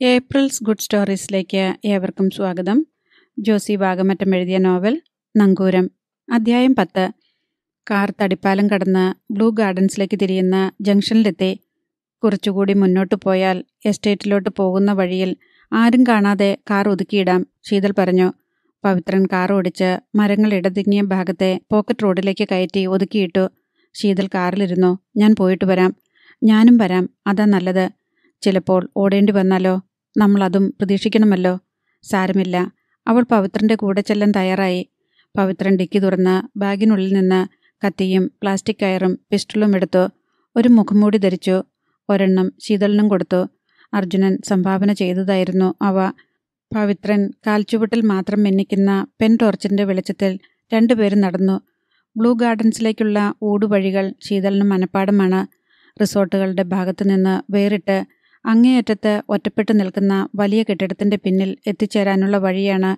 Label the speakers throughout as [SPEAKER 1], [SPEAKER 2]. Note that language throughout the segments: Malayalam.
[SPEAKER 1] ഏപ്രിൽസ് ഗുഡ് സ്റ്റോറീസിലേക്ക് ഏവർക്കും സ്വാഗതം. ജോസി ഭാഗമറ്റം എഴുതിയ നോവൽ നങ്കൂരം. അധ്യായം പത്ത്. കാർ തടിപ്പാലം കടന്ന് ബ്ലൂ ഗാർഡൻസിലേക്ക് തിരിയുന്ന ജംഗ്ഷനിലെത്തി. കുറച്ചുകൂടി മുന്നോട്ട് പോയാൽ എസ്റ്റേറ്റിലോട്ട് പോകുന്ന വഴിയിൽ ആരും കാണാതെ കാർ ഒതുക്കിയിടാം ശീതൽ പറഞ്ഞു. പവിത്രൻ കാർ ഓടിച്ച് മരങ്ങൾ ഇടതിങ്ങിയ ഭാഗത്തെ പോക്കറ്റ് റോഡിലേക്ക് കയറ്റി ഒതുക്കിയിട്ടു. ശീതൽ കാറിലിരുന്നു. ഞാൻ പോയിട്ട് വരാം. ഞാനും വരാം. അതാ നല്ലത്. ചിലപ്പോൾ ഓടേണ്ടി വന്നാലോ? നമ്മളതും പ്രതീക്ഷിക്കണമല്ലോ? സാരമില്ല. അവൾ പവിത്രന്റെ കൂടെ ചെല്ലാൻ തയ്യാറായി. പവിത്രൻ ഡിക്കി തുറന്ന് ബാഗിനുള്ളിൽ നിന്ന് കത്തിയും പ്ലാസ്റ്റിക് കയറും പിസ്റ്റളും എടുത്തു ഒരു മുഖംമൂടി ധരിച്ചു. ഒരെണ്ണം ശീതളിനും കൊടുത്തു. അർജുനൻ സംഭാവന ചെയ്തതായിരുന്നു അവ. പവിത്രൻ കാൽച്ചുവട്ടിൽ മാത്രം മിന്നിക്കുന്ന പെൻ ടോർച്ചിന്റെ വെളിച്ചത്തിൽ രണ്ടുപേരും നടന്നു. ബ്ലൂ ഗാർഡൻസിലേക്കുള്ള ഊടുവഴികൾ ശീതളിനും മനപ്പാടമാണ്. റിസോർട്ടുകളുടെ ഭാഗത്തു നിന്ന് വേറിട്ട് അങ്ങേയറ്റത്ത് ഒറ്റപ്പെട്ടു നിൽക്കുന്ന വലിയ കെട്ടിടത്തിന്റെ പിന്നിൽ എത്തിച്ചേരാനുള്ള വഴിയാണ്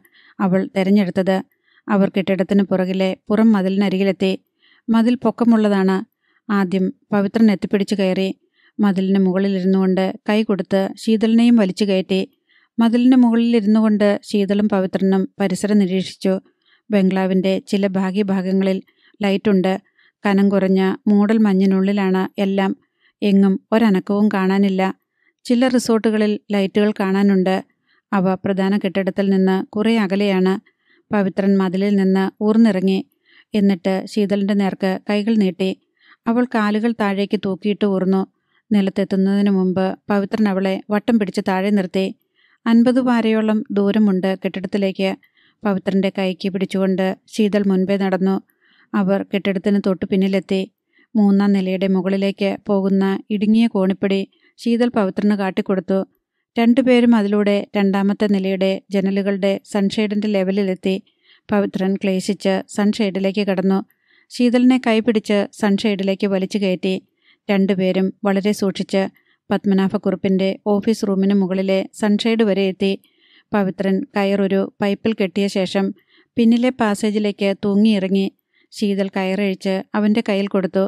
[SPEAKER 1] അവൾ തിരഞ്ഞെടുത്തത്. അവർ കെട്ടിടത്തിന് പുറകിലെ പുറം മതിലിനരികിലെത്തി. മതിൽ പൊക്കമുള്ളതാണ്. ആദ്യം പവിത്രൻ എത്തിപ്പിടിച്ചു കയറി മതിലിന് മുകളിലിരുന്നു കൊണ്ട് കൈ കൊടുത്ത് ശീതളിനെയും വലിച്ചു കയറ്റി. മതിലിന് മുകളിലിരുന്നു കൊണ്ട് ശീതളും പവിത്രനും പരിസരം നിരീക്ഷിച്ചു. ബംഗ്ലാവിന്റെ ചില ഭാഗ്യഭാഗങ്ങളിൽ ലൈറ്റുണ്ട്. കനം കുറഞ്ഞ മൂടൽ മഞ്ഞിനുള്ളിലാണ് എല്ലാം. എങ്ങും ഒരനക്കവും കാണാനില്ല. ചില റിസോർട്ടുകളിൽ ലൈറ്റുകൾ കാണാനുണ്ട്. അവ പ്രധാന കെട്ടിടത്തിൽ നിന്ന് കുറേ അകലെയാണ്. പവിത്രൻ മതിലിൽ നിന്ന് ഊർന്നിറങ്ങി. എന്നിട്ട് ശീതലിന്റെ നേർക്ക് കൈകൾ നീട്ടി. അവൾ കാലുകൾ താഴേക്ക് തൂക്കിയിട്ട് ഊർന്നു. നിലത്തെത്തുന്നതിന് മുമ്പ് പവിത്രൻ അവളെ വട്ടം പിടിച്ച് താഴെ നിർത്തി. അൻപത് പാരയോളം ദൂരമുണ്ട് കെട്ടിടത്തിലേക്ക്. പവിത്രന്റെ കൈക്ക് പിടിച്ചുകൊണ്ട് ശീതൾ മുൻപേ നടന്നു. അവർ കെട്ടിടത്തിന് തൊട്ടു പിന്നിലെത്തി. മൂന്നാം നിലയുടെ മുകളിലേക്ക് പോകുന്ന ഇടുങ്ങിയ കോണിപ്പടി ശീതൾ പവിത്രന് കാട്ടിക്കൊടുത്തു. രണ്ടുപേരും അതിലൂടെ രണ്ടാമത്തെ നിലയുടെ ജനലുകളുടെ സൺഷെയ്ഡിന്റെ ലെവലിലെത്തി. പവിത്രൻ ക്ലേശിച്ച് സൺഷെയ്ഡിലേക്ക് കടന്നു. ശീതലിനെ കൈപിടിച്ച് സൺഷെയ്ഡിലേക്ക് വലിച്ചു കയറ്റി. രണ്ടുപേരും വളരെ സൂക്ഷിച്ച് പത്മനാഭക്കുറുപ്പിന്റെ ഓഫീസ് റൂമിന് മുകളിലെ സൺഷെയ്ഡ് വരെ എത്തി. പവിത്രൻ കയറൊരു പൈപ്പിൽ കെട്ടിയ ശേഷം പിന്നിലെ പാസേജിലേക്ക് തൂങ്ങിയിറങ്ങി. ശീതൽ കയറഴിച്ച് അവന്റെ കയ്യിൽ കൊടുത്തു.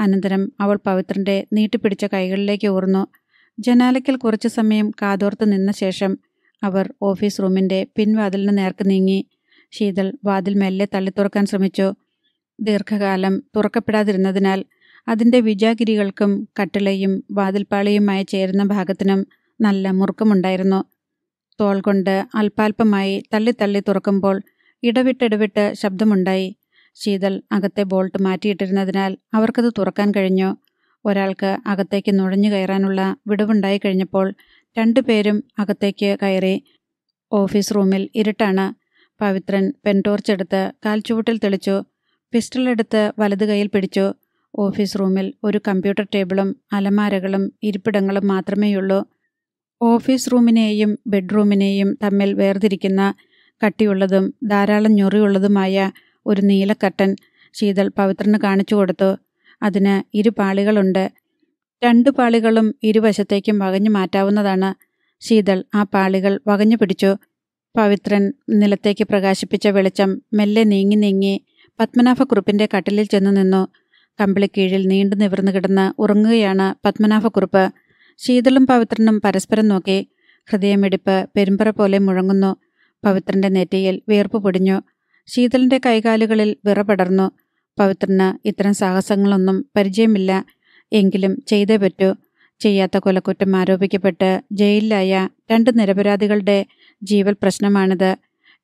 [SPEAKER 1] അനന്തരം അവൾ പവിത്രന്റെ നീട്ടിപ്പിടിച്ച കൈകളിലേക്ക് ഊർന്നു. ജനാലയ്ക്കൽ കുറച്ചു സമയം കാതോർത്ത് നിന്ന ശേഷം അവർ ഓഫീസ് റൂമിന്റെ പിൻവാതിലിന് നേർക്ക് നീങ്ങി. ശീതൾ വാതിൽ മെല്ലെ തള്ളി തുറക്കാൻ ശ്രമിച്ചു. ദീർഘകാലം തുറക്കപ്പെടാതിരുന്നതിനാൽ അതിന്റെ വിജാഗിരികൾക്കും കട്ടിളയും വാതിൽപ്പാളിയുമായി ചേരുന്ന ഭാഗത്തിനും നല്ല മുറുക്കമുണ്ടായിരുന്നു. തോൾ കൊണ്ട് അല്പാൽപമായി തള്ളിത്തള്ളി തള്ളി തുറക്കുമ്പോൾ ഇടവിട്ടിടവിട്ട് ശബ്ദമുണ്ടായി. ശീതൾ അകത്തെ ബോൾട്ട് മാറ്റിയിട്ടിരുന്നതിനാൽ അവർക്കത് തുറക്കാൻ കഴിഞ്ഞു. ഒരാൾക്ക് അകത്തേക്ക് നുഴഞ്ഞു കയറാനുള്ള വിടവുണ്ടായി കഴിഞ്ഞപ്പോൾ രണ്ടുപേരും അകത്തേക്ക് കയറി ഓഫീസ് റൂമിൽ ഇരുട്ടാണ്. പവിത്രൻ പെൻടോർച്ച് എടുത്ത് കാൽച്ചുവട്ടിൽ തെളിച്ചു. പിസ്റ്റൾ എടുത്ത് വലതു കൈയിൽ പിടിച്ചു. ഓഫീസ് റൂമിൽ ഒരു കമ്പ്യൂട്ടർ ടേബിളും അലമാരകളും ഇരിപ്പിടങ്ങളും മാത്രമേയുള്ളൂ. ഓഫീസ് റൂമിനെയും ബെഡ്റൂമിനെയും തമ്മിൽ വേർതിരിക്കുന്ന കട്ടിയുള്ളതും ധാരാളം ഞൊറിയുള്ളതുമായ ഒരു നീലക്കട്ടൻ കട്ടൻ ശീതൾ പവിത്രന് കാണിച്ചു കൊടുത്തു. അതിന് ഇരു പാളികളുണ്ട്. രണ്ടു പാളികളും ഇരുവശത്തേക്കും വകഞ്ഞു മാറ്റാവുന്നതാണ്. ശീതൾ ആ പാളികൾ വകഞ്ഞു പിടിച്ചു. പവിത്രൻ നിലത്തേക്ക് പ്രകാശിപ്പിച്ച വെളിച്ചം മെല്ലെ നീങ്ങി നീങ്ങി പത്മനാഭക്കുറുപ്പിന്റെ കട്ടിലിൽ ചെന്നു നിന്നു. കമ്പിളിക്കീഴിൽ നീണ്ടു നിവർന്നു കിടന്ന് ഉറങ്ങുകയാണ് പത്മനാഭക്കുറുപ്പ്. ശീതളും പവിത്രനും പരസ്പരം നോക്കി. ഹൃദയമിടിപ്പ് പെരുമ്പറ പോലെ മുഴങ്ങുന്നു. പവിത്രന്റെ നെറ്റിയിൽ വിയർപ്പ് പൊടിഞ്ഞു. ശീതളിന്റെ കൈകാലുകളിൽ വിറപടർന്നു. പവിത്രന് ഇത്തരം സാഹസങ്ങളൊന്നും പരിചയമില്ല. എങ്കിലും ചെയ്തേ പറ്റൂ. ചെയ്യാത്ത കൊലക്കുറ്റം ആരോപിക്കപ്പെട്ട് ജയിലിലായ രണ്ട് നിരപരാധികളുടെ ജീവൽ പ്രശ്നമാണിത്.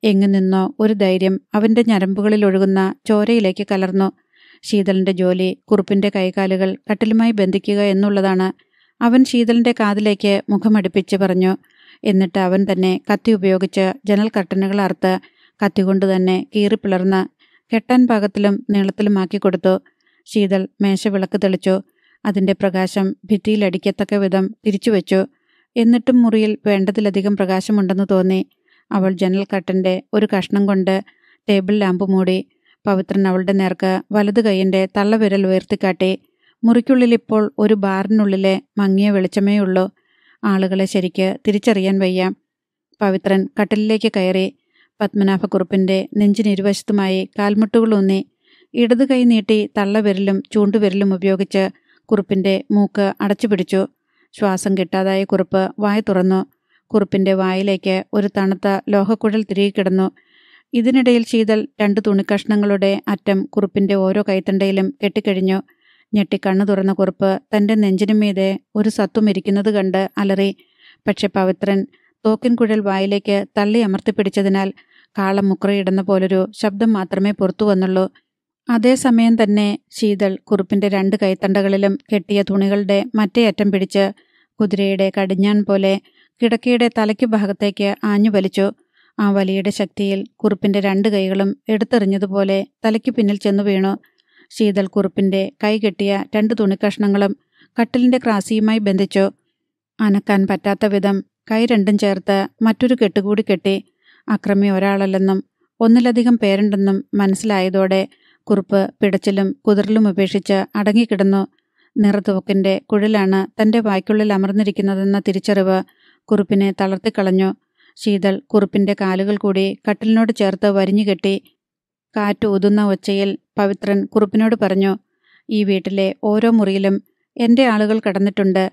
[SPEAKER 1] എങ്ങു നിന്നോ ഒരു ധൈര്യം അവന്റെ ഞരമ്പുകളിൽ ഒഴുകുന്ന ചോരയിലേക്ക് കലർന്നു. ശീതലിന്റെ ജോലി കുറുപ്പിന്റെ കൈകാലുകൾ കട്ടിലുമായി ബന്ധിക്കുക എന്നുള്ളതാണ്. അവൻ ശീതലിന്റെ കാതിലേക്ക് മുഖമടുപ്പിച്ച് പറഞ്ഞു. എന്നിട്ട് അവൻ തന്നെ കത്തി ഉപയോഗിച്ച് ജനൽ കർട്ടനുകൾ അറുത്ത് കത്തികൊണ്ട് തന്നെ കീറിപ്പിളർന്ന് കെട്ടാൻ പാകത്തിലും നീളത്തിലുമാക്കി കൊടുത്തു. ശീതൾ മേശവിളക്ക് തെളിച്ചു. അതിന്റെ പ്രകാശം ഭിത്തിയിലടിക്കത്തക്ക വിധം തിരിച്ചുവെച്ചു എന്നിട്ടും മുറിയിൽ വേണ്ടതിലധികം പ്രകാശമുണ്ടെന്ന് തോന്നി. അവൾ ജനൽ കട്ടന്റെ ഒരു കഷ്ണം കൊണ്ട് ടേബിൾ ലാമ്പ് മൂടി പവിത്രൻ അവളുടെ നേർക്ക് വലതു കൈയിന്റെ തള്ളവിരൽ ഉയർത്തിക്കാട്ടി. മുറിക്കുള്ളിൽ ഇപ്പോൾ ഒരു ബാറിനുള്ളിലെ മങ്ങിയ വെളിച്ചമേ ഉള്ളൂ. ആളുകളെ ശരിക്ക് തിരിച്ചറിയാൻ വയ്യ. പവിത്രൻ കട്ടിലേക്ക് കയറി പത്മനാഭക്കുറുപ്പിന്റെ നെഞ്ചിനിരുവശത്തുമായി കാൽമുട്ടുകളൂന്നി ഇടതു കൈ നീട്ടി തള്ളവിരലും ചൂണ്ടുവിരലും ഉപയോഗിച്ച് കുറുപ്പിന്റെ മൂക്ക് അടച്ചുപിടിച്ചു. ശ്വാസം കിട്ടാതായ കുറുപ്പ് വായ തുറന്നു. കുറുപ്പിന്റെ വായിലേക്ക് ഒരു തണുത്ത ലോഹക്കുഴൽ തിരികെ കിടന്നു. ഇതിനിടയിൽ ശീതൽ രണ്ട് തുണിക്കഷ്ണങ്ങളുടെ അറ്റം കുറുപ്പിന്റെ ഓരോ കൈത്തണ്ടയിലും കെട്ടിക്കഴിഞ്ഞു. ഞെട്ടി കണ്ണു തുറന്ന കുറുപ്പ് തന്റെ നെഞ്ചിനുമീതെ ഒരു സത്വം ഇരിക്കുന്നത് കണ്ട് അലറി. പക്ഷെ പവിത്രൻ തോക്കിൻ കുഴൽ വായിലേക്ക് തള്ളി അമർത്തിപ്പിടിച്ചതിനാൽ കാളം മുക്രയിടുന്ന പോലൊരു ശബ്ദം മാത്രമേ പുറത്തു വന്നുള്ളൂ. അതേസമയം തന്നെ ശീതൾ കുറുപ്പിന്റെ രണ്ട് കൈത്തണ്ടകളിലും കെട്ടിയ തുണികളുടെ മറ്റേ അറ്റം പിടിച്ച് കുതിരയുടെ കടിഞ്ഞാൻ പോലെ കിടക്കയുടെ തലയ്ക്ക് ഭാഗത്തേക്ക് ആഞ്ഞു വലിച്ചു. ആ വലിയുടെ ശക്തിയിൽ കുറുപ്പിന്റെ രണ്ട് കൈകളും എടുത്തെറിഞ്ഞതുപോലെ തലയ്ക്ക് പിന്നിൽ ചെന്നു വീണു. ശീതൾ കുറുപ്പിന്റെ കൈ കെട്ടിയ രണ്ട് തുണിക്കഷ്ണങ്ങളും കട്ടിലിന്റെ ക്രാസിയുമായി ബന്ധിച്ചു. അനക്കാൻ പറ്റാത്ത വിധം കൈ രണ്ടും ചേർത്ത് മറ്റൊരു കെട്ടുകൂടി കെട്ടി അക്രമി ഒരാളല്ലെന്നും ഒന്നിലധികം പേരുണ്ടെന്നും മനസ്സിലായതോടെ കുറുപ്പ് പിടച്ചിലും കുതിരലും ഉപേക്ഷിച്ച് അടങ്ങിക്കിടന്നു. നിറതുവക്കിന്റെ കുഴലാണ് തന്റെ വായ്ക്കുള്ളിൽ അമർന്നിരിക്കുന്നതെന്ന തിരിച്ചറിവ് കുറുപ്പിനെ തളർത്തിക്കളഞ്ഞു. ശീതൾ കുറുപ്പിന്റെ കാലുകൾ കൂടി കട്ടിലിനോട് ചേർത്ത് വരിഞ്ഞുകെട്ടി കാറ്റ് ഊതുന്ന ഒച്ചയിൽ പവിത്രൻ കുറുപ്പിനോട് പറഞ്ഞു ഈ വീട്ടിലെ ഓരോ മുറിയിലും എന്റെ ആളുകൾ കടന്നിട്ടുണ്ട്.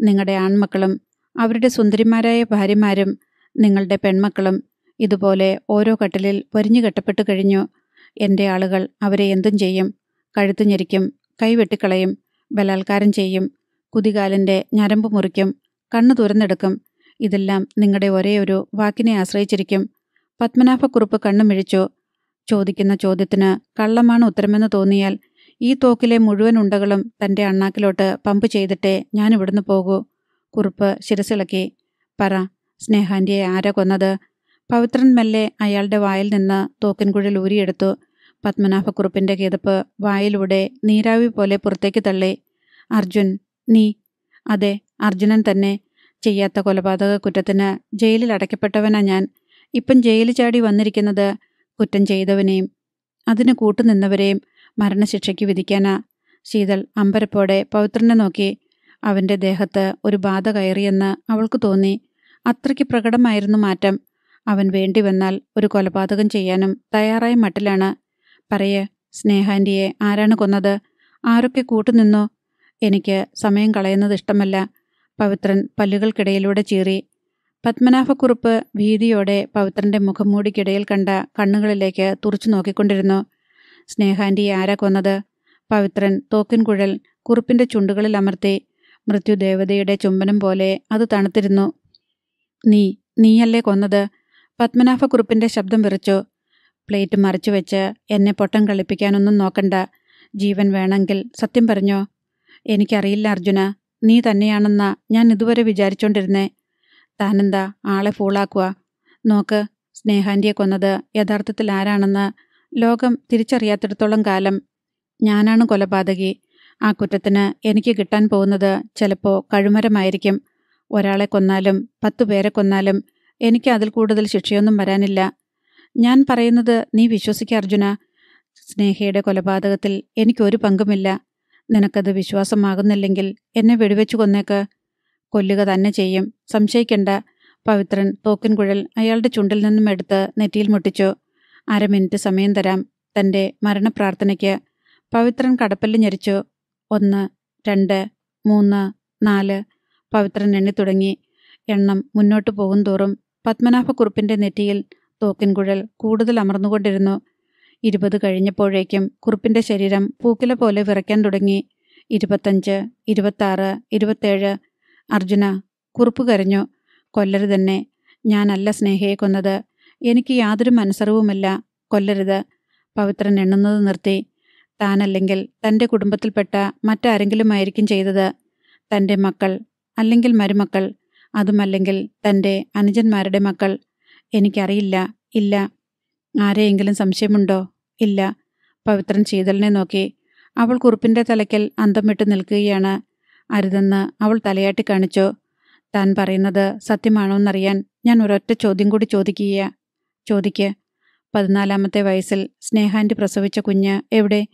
[SPEAKER 1] നിങ്ങളുടെ ആൺമക്കളും അവരുടെ സുന്ദരിമാരായ ഭാര്യമാരും നിങ്ങളുടെ പെൺമക്കളും ഇതുപോലെ ഓരോ കട്ടിലിൽ പൊരിഞ്ഞു കെട്ടപ്പെട്ടു കഴിഞ്ഞു. എന്റെ ആളുകൾ അവരെ എന്തും ചെയ്യും. കഴുത്തു ഞെരിക്കും. കൈവെട്ടിക്കളയും ബലാത്കാരം ചെയ്യും. കുതികാലിന്റെ ഞരമ്പ് മുറിക്കും. കണ്ണു തുറന്നെടുക്കും ഇതെല്ലാം നിങ്ങളുടെ ഒരേ ഒരു വാക്കിനെ ആശ്രയിച്ചിരിക്കും. പത്മനാഭക്കുറുപ്പ് കണ്ണുമിഴിച്ചു. ചോദിക്കുന്ന ചോദ്യത്തിന് കള്ളമാണ് ഉത്തരമെന്ന് തോന്നിയാൽ ഈ തോക്കിലെ മുഴുവൻ ഉണ്ടകളും തന്റെ അണ്ണാക്കിലോട്ട് പമ്പ് ചെയ്തിട്ടേ ഞാൻ ഇവിടുന്ന് പോകൂ. കുറുപ്പ് ശിരസിളക്കി. പറ സ്നേഹാന്റിയെ ആരാ കൊന്നത്? പവിത്രൻ മെല്ലെ അയാളുടെ വായിൽ നിന്ന് തോക്കിൻകുഴൽ ഊരിയെടുത്തു. പത്മനാഭക്കുറുപ്പിന്റെ കിതപ്പ് വായിലൂടെ നീരാവി പോലെ പുറത്തേക്ക് തള്ളി. അർജുൻ നീ? അതെ അർജുനൻ തന്നെ. ചെയ്യാത്ത കൊലപാതക കുറ്റത്തിന് ജയിലിൽ അടയ്ക്കപ്പെട്ടവനാ ഞാൻ. ഇപ്പം ജയിലിൽ ചാടി വന്നിരിക്കുന്നത് കുറ്റം ചെയ്തവനെയും അതിന് കൂട്ടുനിന്നവരെയും മരണശിക്ഷയ്ക്ക് വിധിക്കാനാ. ശീതൾ അമ്പരപ്പോടെ പവിത്രനെ നോക്കി. അവന്റെ ദേഹത്ത് ഒരു ബാധ കയറിയെന്ന് അവൾക്ക് തോന്നി. അത്രയ്ക്ക് പ്രകടമായിരുന്നു മാറ്റം. അവൻ വേണ്ടി വന്നാൽ ഒരു കൊലപാതകം ചെയ്യാനും തയ്യാറായ മട്ടിലാണ്. പറയേ സ്നേഹാന്റിയെ ആരാണ് കൊന്നത്? ആരൊക്കെ കൂട്ടുനിന്നോ? എനിക്ക് സമയം കളയുന്നത് ഇഷ്ടമല്ല. പവിത്രൻ പല്ലുകൾക്കിടയിലൂടെ ചീറി. പത്മനാഭക്കുറുപ്പ് ഭീതിയോടെ പവിത്രന്റെ മുഖംമൂടിക്കിടയിൽ കണ്ട കണ്ണുകളിലേക്ക് തുറച്ചു നോക്കിക്കൊണ്ടിരുന്നു. സ്നേഹാന്റിയെ ആരാ കൊന്നത്? പവിത്രൻ തോക്കിൻകുഴൽ കുറുപ്പിന്റെ ചുണ്ടുകളിൽ അമർത്തി മൃത്യുദേവതയുടെ ചുംബനം പോലെ അത് തണുത്തിരുന്നു. നീ നീയല്ലേ കൊന്നത്? പത്മനാഭക്കുറുപ്പിന്റെ ശബ്ദം വിറച്ചു. പ്ലേറ്റ് മറിച്ചു വെച്ച് എന്നെ പൊട്ടം കളിപ്പിക്കാനൊന്നും നോക്കണ്ട. ജീവൻ വേണമെങ്കിൽ സത്യം പറഞ്ഞോ? എനിക്കറിയില്ല അർജുന. നീ തന്നെയാണെന്ന ഞാൻ ഇതുവരെ വിചാരിച്ചോണ്ടിരുന്നേ. താനെന്താ ആളെ ഫൂളാക്കുക നോക്ക് സ്നേഹാന്റിയെ കൊന്നത് യഥാർത്ഥത്തിൽ ആരാണെന്ന് ലോകം തിരിച്ചറിയാത്തിടത്തോളം കാലം ഞാനാണ് കൊലപാതകി. ആ കുറ്റത്തിന് എനിക്ക് കിട്ടാൻ പോകുന്നത് ചിലപ്പോൾ കഴുമരമായിരിക്കും. ഒരാളെ കൊന്നാലും പത്തു പേരെ കൊന്നാലും എനിക്ക് അതിൽ കൂടുതൽ ശിക്ഷയൊന്നും വരാനില്ല. ഞാൻ പറയുന്നത് നീ വിശ്വസിക്ക അർജുന. സ്നേഹയുടെ കൊലപാതകത്തിൽ എനിക്കൊരു പങ്കുമില്ല. നിനക്കത് വിശ്വാസമാകുന്നില്ലെങ്കിൽ എന്നെ വെടിവെച്ചു കൊന്നേക്ക്. കൊല്ലുക തന്നെ ചെയ്യും. സംശയിക്കണ്ട. പവിത്രൻ തോക്കിൻകുഴൽ അയാളുടെ ചുണ്ടിൽ നിന്നും എടുത്ത് നെറ്റിയിൽ മുട്ടിച്ചു. അര മിനിറ്റ് സമയം തരാം തന്റെ മരണപ്രാർത്ഥനയ്ക്ക്. പവിത്രൻ കടപ്പല്ല് ഞെരിച്ചു. ഒന്ന് രണ്ട് മൂന്ന് നാല് പവിത്രൻ എണ്ണി തുടങ്ങി. എണ്ണം മുന്നോട്ട് പോകും തോറും പത്മനാഭക്കുറുപ്പിന്റെ നെറ്റിയിൽ തോക്കിൻകുഴൽ കൂടുതൽ അമർന്നുകൊണ്ടിരുന്നു. ഇരുപത് കഴിഞ്ഞപ്പോഴേക്കും കുറുപ്പിന്റെ ശരീരം പൂക്കില പോലെ വിറയ്ക്കാൻ തുടങ്ങി. ഇരുപത്തഞ്ച് ഇരുപത്താറ് ഇരുപത്തേഴ്. അർജുന കുറുപ്പ് കരഞ്ഞു. കൊല്ലരുതെന്നെ ഞാനല്ല സ്നേഹയെ കൊന്നത്. എനിക്ക് യാതൊരു മനസ്സറിവുമില്ല. കൊല്ലരുത്. പവിത്രൻ എണ്ണുന്നത് നിർത്തി. താനല്ലെങ്കിൽ തന്റെ കുടുംബത്തിൽപ്പെട്ട മറ്റാരെങ്കിലും ആയിരിക്കും ചെയ്തത്. തന്റെ മക്കൾ അല്ലെങ്കിൽ മരുമക്കൾ അതുമല്ലെങ്കിൽ തന്റെ അനുജന്മാരുടെ മക്കൾ. എനിക്കറിയില്ല ഇല്ല. ആരെയെങ്കിലും സംശയമുണ്ടോ? ഇല്ല. പവിത്രൻ ശീതളിനെ നോക്കി. അവൾ കുറുപ്പിന്റെ തലയ്ക്കൽ അന്തം വിട്ട് നിൽക്കുകയാണ്. അരുതെന്ന് അവൾ തലയാട്ടി കാണിച്ചു. താൻ പറയുന്നത് സത്യമാണോന്നറിയാൻ ഞാൻ ഒരൊറ്റ ചോദ്യം കൂടി ചോദിക്കുക ചോദിക്ക്. പതിനാലാമത്തെ വയസ്സിൽ സ്നേഹാന്റി പ്രസവിച്ച കുഞ്ഞ് എവിടെ?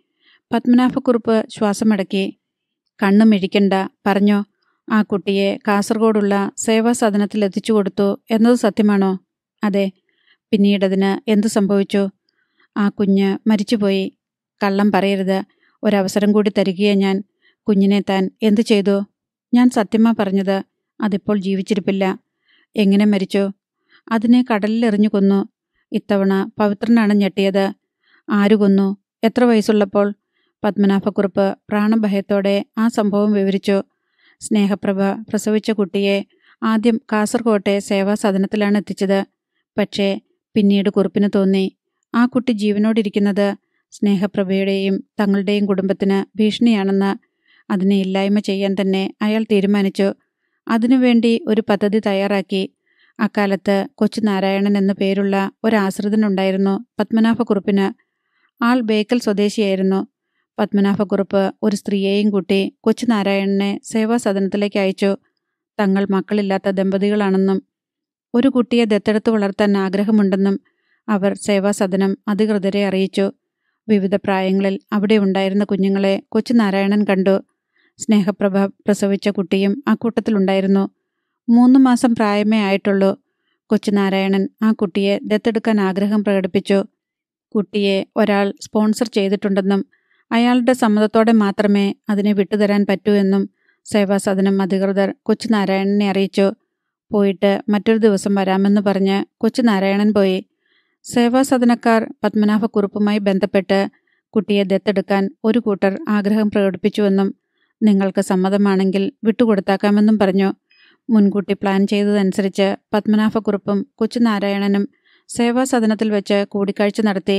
[SPEAKER 1] പത്മനാഭക്കുറുപ്പ് ശ്വാസമടക്കി. കണ്ണു മിഴിക്കണ്ട പറഞ്ഞോ ആ കുട്ടിയെ കാസർഗോഡുള്ള സേവാ സദനത്തിൽ എത്തിച്ചു കൊടുത്തു എന്നത് സത്യമാണോ? അതെ. പിന്നീടതിന് എന്തു സംഭവിച്ചു? ആ കുഞ്ഞ് മരിച്ചുപോയി. കള്ളം പറയരുത്. ഒരവസരം കൂടി തരികയെ ഞാൻ. കുഞ്ഞിനെ താൻ എന്തു ചെയ്തു? ഞാൻ സത്യമാ പറഞ്ഞത്. അതിപ്പോൾ ജീവിച്ചിരിപ്പില്ല. എങ്ങനെ മരിച്ചു? അതിനെ കടലിൽ എറിഞ്ഞു കൊന്നു. ഇത്തവണ പവിത്രനാണ് ഞെട്ടിയത്. ആരു കൊന്നു? എത്ര വയസ്സുള്ളപ്പോൾ? പത്മനാഭക്കുറുപ്പ് പ്രാണഭയത്തോടെ ആ സംഭവം വിവരിച്ചു. സ്നേഹപ്രഭ പ്രസവിച്ച കുട്ടിയെ ആദ്യം കാസർകോട്ടെ സേവാസദനത്തിലാണ് എത്തിച്ചത്. പക്ഷേ പിന്നീട് കുറുപ്പിന് തോന്നി. ആ കുട്ടി ജീവനോടിരിക്കുന്നത് സ്നേഹപ്രഭയുടെയും തങ്ങളുടെയും കുടുംബത്തിന് ഭീഷണിയാണെന്ന് അതിനെ ഇല്ലായ്മ ചെയ്യാൻ തന്നെ അയാൾ തീരുമാനിച്ചു. അതിനുവേണ്ടി ഒരു പദ്ധതി തയ്യാറാക്കി. അക്കാലത്ത് കൊച്ചു നാരായണൻ എന്നു പേരുള്ള ഒരാശ്രിതനുണ്ടായിരുന്നു പത്മനാഭക്കുറുപ്പിന്. ആൾ ബേക്കൽ സ്വദേശിയായിരുന്നു. പത്മനാഭക്കുറുപ്പ് ഒരു സ്ത്രീയെയും കൂട്ടി കൊച്ചുനാരായണനെ സേവാ സദനത്തിലേക്ക് അയച്ചു. തങ്ങൾ മക്കളില്ലാത്ത ദമ്പതികളാണെന്നും ഒരു കുട്ടിയെ ദത്തെടുത്ത് വളർത്താൻ ആഗ്രഹമുണ്ടെന്നും അവർ സേവാ സദനം അധികൃതരെ അറിയിച്ചു. വിവിധ പ്രായങ്ങളിൽ അവിടെ ഉണ്ടായിരുന്ന കുഞ്ഞുങ്ങളെ കൊച്ചുനാരായണൻ കണ്ടു. സ്നേഹപ്രഭ പ്രസവിച്ച കുട്ടിയും ആ അക്കൂട്ടത്തിലുണ്ടായിരുന്നു മൂന്ന് മാസം പ്രായമേ ആയിട്ടുള്ളൂ. കൊച്ചുനാരായണൻ ആ കുട്ടിയെ ദത്തെടുക്കാൻ ആഗ്രഹം പ്രകടിപ്പിച്ചു. കുട്ടിയെ ഒരാൾ സ്പോൺസർ ചെയ്തിട്ടുണ്ടെന്നും അയാളുടെ സമ്മതത്തോടെ മാത്രമേ അതിനെ വിട്ടുതരാൻ പറ്റൂ എന്നും സേവാസദനം അധികൃതർ കൊച്ചുനാരായണനെ അറിയിച്ചു. പോയിട്ട് മറ്റൊരു ദിവസം വരാമെന്ന് പറഞ്ഞ് കൊച്ചുനാരായണൻ പോയി. സേവാസദനക്കാർ പത്മനാഭക്കുറുപ്പുമായി ബന്ധപ്പെട്ട് കുട്ടിയെ ദത്തെടുക്കാൻ ഒരു കൂട്ടർ ആഗ്രഹം പ്രകടിപ്പിച്ചുവെന്നും നിങ്ങൾക്ക് സമ്മതമാണെങ്കിൽ വിട്ടുകൊടുത്താക്കാമെന്നും പറഞ്ഞു. മുൻകൂട്ടി പ്ലാൻ ചെയ്തതനുസരിച്ച് പത്മനാഭക്കുറുപ്പും കൊച്ചുനാരായണനും സേവാസദനത്തിൽ വെച്ച് കൂടിക്കാഴ്ച നടത്തി.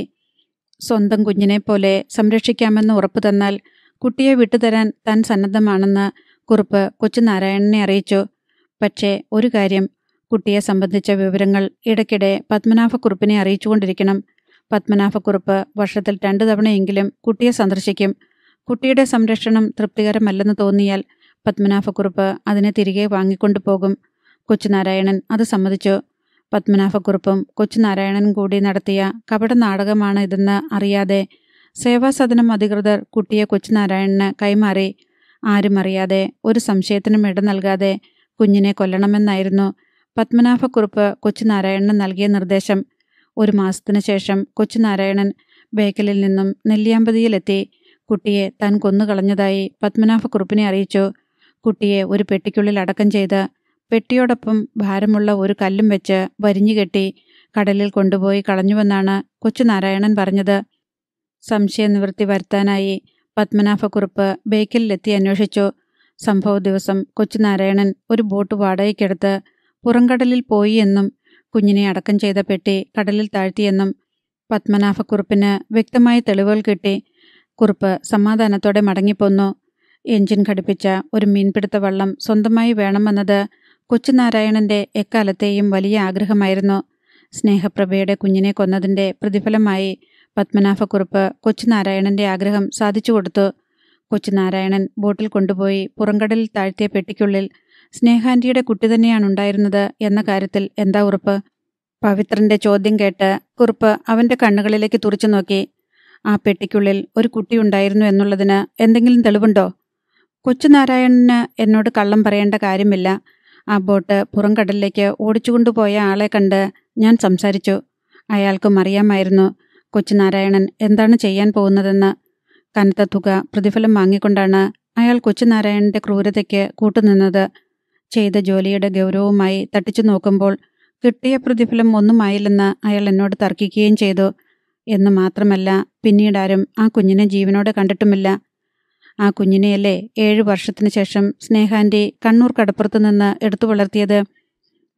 [SPEAKER 1] സ്വന്തം കുഞ്ഞിനെ പോലെ സംരക്ഷിക്കാമെന്ന് ഉറപ്പു തന്നാൽ കുട്ടിയെ വിട്ടുതരാൻ താൻ സന്നദ്ധമാണെന്ന് കുറിപ്പ് കൊച്ചുനാരായണനെ അറിയിച്ചു. പക്ഷേ ഒരു കാര്യം കുട്ടിയെ സംബന്ധിച്ച വിവരങ്ങൾ ഇടയ്ക്കിടെ പത്മനാഭക്കുറിപ്പിനെ അറിയിച്ചുകൊണ്ടിരിക്കണം. പത്മനാഭക്കുറിപ്പ് വർഷത്തിൽ രണ്ടു തവണയെങ്കിലും കുട്ടിയെ സന്ദർശിക്കും. കുട്ടിയുടെ സംരക്ഷണം തൃപ്തികരമല്ലെന്ന് തോന്നിയാൽ പത്മനാഭക്കുറിപ്പ് അതിനെ തിരികെ വാങ്ങിക്കൊണ്ടു പോകും കൊച്ചുനാരായണൻ അത് സമ്മതിച്ചു. പത്മനാഭക്കുറുപ്പും കൊച്ചുനാരായണൻ കൂടി നടത്തിയ കപട നാടകമാണ് ഇതെന്ന് അറിയാതെ സേവാസദനം അധികൃതർ കുട്ടിയെ കൊച്ചുനാരായണന് കൈമാറി. ആരും അറിയാതെ ഒരു സംശയത്തിനും ഇട നൽകാതെ കുഞ്ഞിനെ കൊല്ലണമെന്നായിരുന്നു പത്മനാഭക്കുറുപ്പ് കൊച്ചുനാരായണന് നൽകിയ നിർദ്ദേശം. ഒരു മാസത്തിനു ശേഷം കൊച്ചുനാരായണൻ ബേക്കലിൽ നിന്നും നെല്ലിയാമ്പതിയിലെത്തി. കുട്ടിയെ താൻ കൊന്നുകളഞ്ഞതായി പത്മനാഭക്കുറുപ്പിനെ അറിയിച്ചു. കുട്ടിയെ ഒരു പെട്ടിക്കുള്ളിൽ അടക്കം ചെയ്ത് പെട്ടിയോടൊപ്പം ഭാരമുള്ള ഒരു കല്ലും വെച്ച് വരിഞ്ഞുകെട്ടി കടലിൽ കൊണ്ടുപോയി കളഞ്ഞുവെന്നാണ് കൊച്ചുനാരായണൻ പറഞ്ഞത്. സംശയനിവൃത്തി വരുത്താനായി പത്മനാഭക്കുറുപ്പ് ബേക്കലിലെത്തി അന്വേഷിച്ചു. സംഭവ ദിവസം കൊച്ചുനാരായണൻ ഒരു ബോട്ട് വാടകയ്ക്കെടുത്ത് പുറംകടലിൽ പോയി എന്നും കുഞ്ഞിനെ അടക്കം ചെയ്ത പെട്ടി കടലിൽ താഴ്ത്തിയെന്നും പത്മനാഭക്കുറുപ്പിന് വ്യക്തമായ തെളിവുകൾ കിട്ടി. കുറുപ്പ് സമാധാനത്തോടെ മടങ്ങിപ്പോന്നു. എഞ്ചിൻ ഘടിപ്പിച്ച ഒരു മീൻപിടുത്ത വള്ളം സ്വന്തമായി വേണമെന്നത് കൊച്ചുനാരായണന്റെ എക്കാലത്തെയും വലിയ ആഗ്രഹമായിരുന്നു. സ്നേഹപ്രഭയുടെ കുഞ്ഞിനെ കൊന്നതിന്റെ പ്രതിഫലമായി പത്മനാഭക്കുറുപ്പ് കൊച്ചുനാരായണന്റെ ആഗ്രഹം സാധിച്ചു കൊടുത്തു. കൊച്ചുനാരായണൻ ബോട്ടിൽ കൊണ്ടുപോയി പുറംകടലിൽ താഴ്ത്തിയ പെട്ടിക്കുള്ളിൽ സ്നേഹാന്റിയുടെ കുട്ടി തന്നെയാണ് ഉണ്ടായിരുന്നത് എന്ന കാര്യത്തിൽ എന്താ ഉറപ്പ്? പവിത്രന്റെ ചോദ്യം കേട്ട് കുറുപ്പ് അവന്റെ കണ്ണുകളിലേക്ക് തുറച്ചു നോക്കി. ആ പെട്ടിക്കുള്ളിൽ ഒരു കുട്ടി ഉണ്ടായിരുന്നു എന്നുള്ളതിന് എന്തെങ്കിലും തെളിവുണ്ടോ? കൊച്ചുനാരായണന് എന്നോട് കള്ളം പറയേണ്ട കാര്യമില്ല. ആ ബോട്ട് പുറംകടലിലേക്ക് ഓടിച്ചുകൊണ്ടുപോയ ആളെ കണ്ട് ഞാൻ സംസാരിച്ചു. അയാൾക്കും അറിയാമായിരുന്നു കൊച്ചുനാരായണൻ എന്താണ് ചെയ്യാൻ പോകുന്നതെന്ന്? കനത്ത തുക പ്രതിഫലം വാങ്ങിക്കൊണ്ടാണ് അയാൾ കൊച്ചുനാരായണന്റെ ക്രൂരതയ്ക്ക് കൂട്ടുനിന്നത്. ചെയ്ത ജോലിയുടെ ഗൗരവവുമായി തട്ടിച്ചു നോക്കുമ്പോൾ കിട്ടിയ പ്രതിഫലം ഒന്നുമായില്ലെന്ന് അയാൾ എന്നോട് തർക്കിക്കുകയും ചെയ്തു. എന്ന് മാത്രമല്ല പിന്നീടാരും ആ കുഞ്ഞിനെ ജീവനോടെ കണ്ടിട്ടുമില്ല. ആ കുഞ്ഞിനെയല്ലേ ഏഴു വർഷത്തിനു ശേഷം സ്നേഹാന്റെ കണ്ണൂർ കടപ്പുറത്ത് നിന്ന് എടുത്തു വളർത്തിയത്?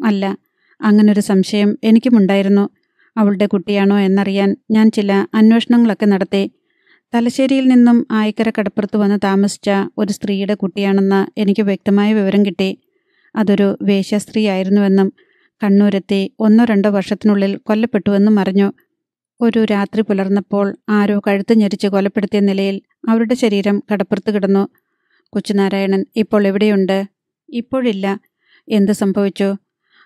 [SPEAKER 1] അല്ല അങ്ങനൊരു സംശയം എനിക്കുമുണ്ടായിരുന്നു. അവളുടെ കുട്ടിയാണോ എന്നറിയാൻ ഞാൻ ചില അന്വേഷണങ്ങളൊക്കെ നടത്തി. തലശ്ശേരിയിൽ നിന്നും ആയിക്കര കടപ്പുറത്ത് വന്ന് താമസിച്ച ഒരു സ്ത്രീയുടെ കുട്ടിയാണെന്ന് എനിക്ക് വ്യക്തമായ വിവരം കിട്ടി. അതൊരു വേശ്യാസ്ത്രീയായിരുന്നുവെന്നും കണ്ണൂരെത്തി ഒന്നോ രണ്ടോ വർഷത്തിനുള്ളിൽ കൊല്ലപ്പെട്ടുവെന്നും അറിഞ്ഞു. ഒരു രാത്രി പുലർന്നപ്പോൾ ആരോ കഴുത്ത് ഞെരിച്ച് കൊലപ്പെടുത്തിയ നിലയിൽ അവരുടെ ശരീരം കടപ്പുറത്ത് കിടന്നു. കൊച്ചുനാരായണൻ ഇപ്പോൾ എവിടെയുണ്ട്? ഇപ്പോഴില്ല. എന്ത് സംഭവിച്ചു?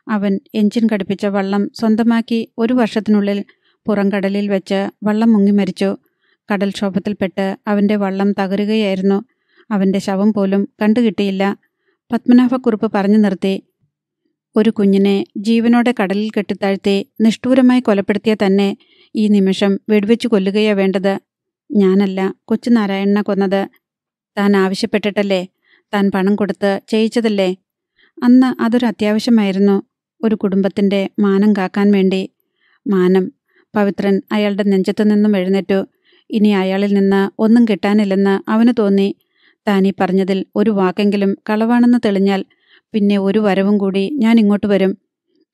[SPEAKER 1] അവൻ എഞ്ചിൻ ഘടിപ്പിച്ച വള്ളം സ്വന്തമാക്കി ഒരു വർഷത്തിനുള്ളിൽ പുറംകടലിൽ വെച്ച് വള്ളം മുങ്ങി മരിച്ചു. കടൽക്ഷോഭത്തിൽപ്പെട്ട് അവന്റെ വള്ളം തകരുകയായിരുന്നു. അവന്റെ ശവം പോലും കണ്ടുകിട്ടിയില്ല. പത്മനാഭക്കുറിപ്പ് പറഞ്ഞു നിർത്തി. ഒരു കുഞ്ഞിനെ ജീവനോടെ കടലിൽ കെട്ടിത്താഴ്ത്തി നിഷ്ഠൂരമായി കൊലപ്പെടുത്തിയ തന്നെ ഈ നിമിഷം വെടിവെച്ചു കൊല്ലുകയാ വേണ്ടത്. ഞാനല്ല കൊച്ചുനാരായണനെ കൊന്നത്. താൻ ആവശ്യപ്പെട്ടിട്ടല്ലേ? താൻ പണം കൊടുത്ത് ചെയ്യിച്ചതല്ലേ? അന്ന് അതൊരു അത്യാവശ്യമായിരുന്നു. ഒരു കുടുംബത്തിന്റെ മാനം കാക്കാൻ വേണ്ടി. മാനം പവിത്രൻ അയാളുടെ നെഞ്ചത്തു നിന്നും എഴുന്നേറ്റു. ഇനി അയാളിൽ നിന്ന് ഒന്നും കിട്ടാനില്ലെന്ന് അവന് തോന്നി. ഈ പറഞ്ഞതിൽ ഒരു വാക്കെങ്കിലും കളവാണെന്ന് തെളിഞ്ഞാൽ പിന്നെ ഒരു വരവും കൂടി ഞാൻ ഇങ്ങോട്ട് വരും.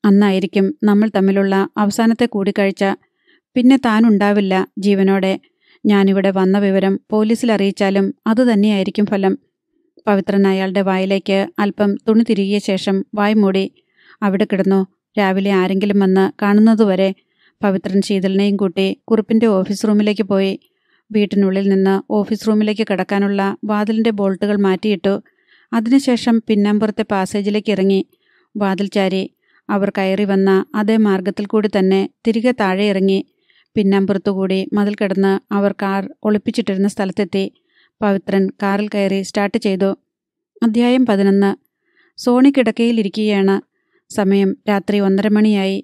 [SPEAKER 1] അന്നായിരിക്കും നമ്മൾ തമ്മിലുള്ള അവസാനത്തെ കൂടിക്കാഴ്ച. പിന്നെ താനുണ്ടാവില്ല ജീവനോടെ. ഞാനിവിടെ വന്ന വിവരം പോലീസിൽ അറിയിച്ചാലും അതുതന്നെയായിരിക്കും ഫലം. പവിത്രൻ അയാളുടെ വായിലേക്ക് അല്പം തുണി തിരികിയ ശേഷം വായ് മൂടി. അവിടെ കിടന്നു? രാവിലെ ആരെങ്കിലും വന്ന് കാണുന്നതുവരെ പവിത്രൻ ശീതളിനെയും കൂട്ടി കുറിപ്പിന്റെ ഓഫീസ് റൂമിലേക്ക് പോയി. വീട്ടിനുള്ളിൽ നിന്ന് ഓഫീസ് റൂമിലേക്ക് കടക്കാനുള്ള വാതിലിന്റെ ബോൾട്ടുകൾ മാറ്റിയിട്ടു. അതിനുശേഷം പിന്നാമ്പുറത്തെ പാസേജിലേക്ക് ഇറങ്ങി. വാതിൽ ചാരി അവർ കയറി വന്ന അതേ മാർഗത്തിൽ കൂടി തന്നെ തിരികെ താഴെ ഇറങ്ങി. പിന്നാമ്പുറത്തുകൂടി മതിൽ കിടന്ന് അവർ കാർ ഒളിപ്പിച്ചിട്ടിരുന്ന സ്ഥലത്തെത്തി. പവിത്രൻ കാറിൽ കയറി സ്റ്റാർട്ട് ചെയ്തു. അധ്യായം പതിനൊന്ന്. സോണി കിടക്കയിലിരിക്കുകയാണ് സമയം രാത്രി ഒന്നര മണിയായി.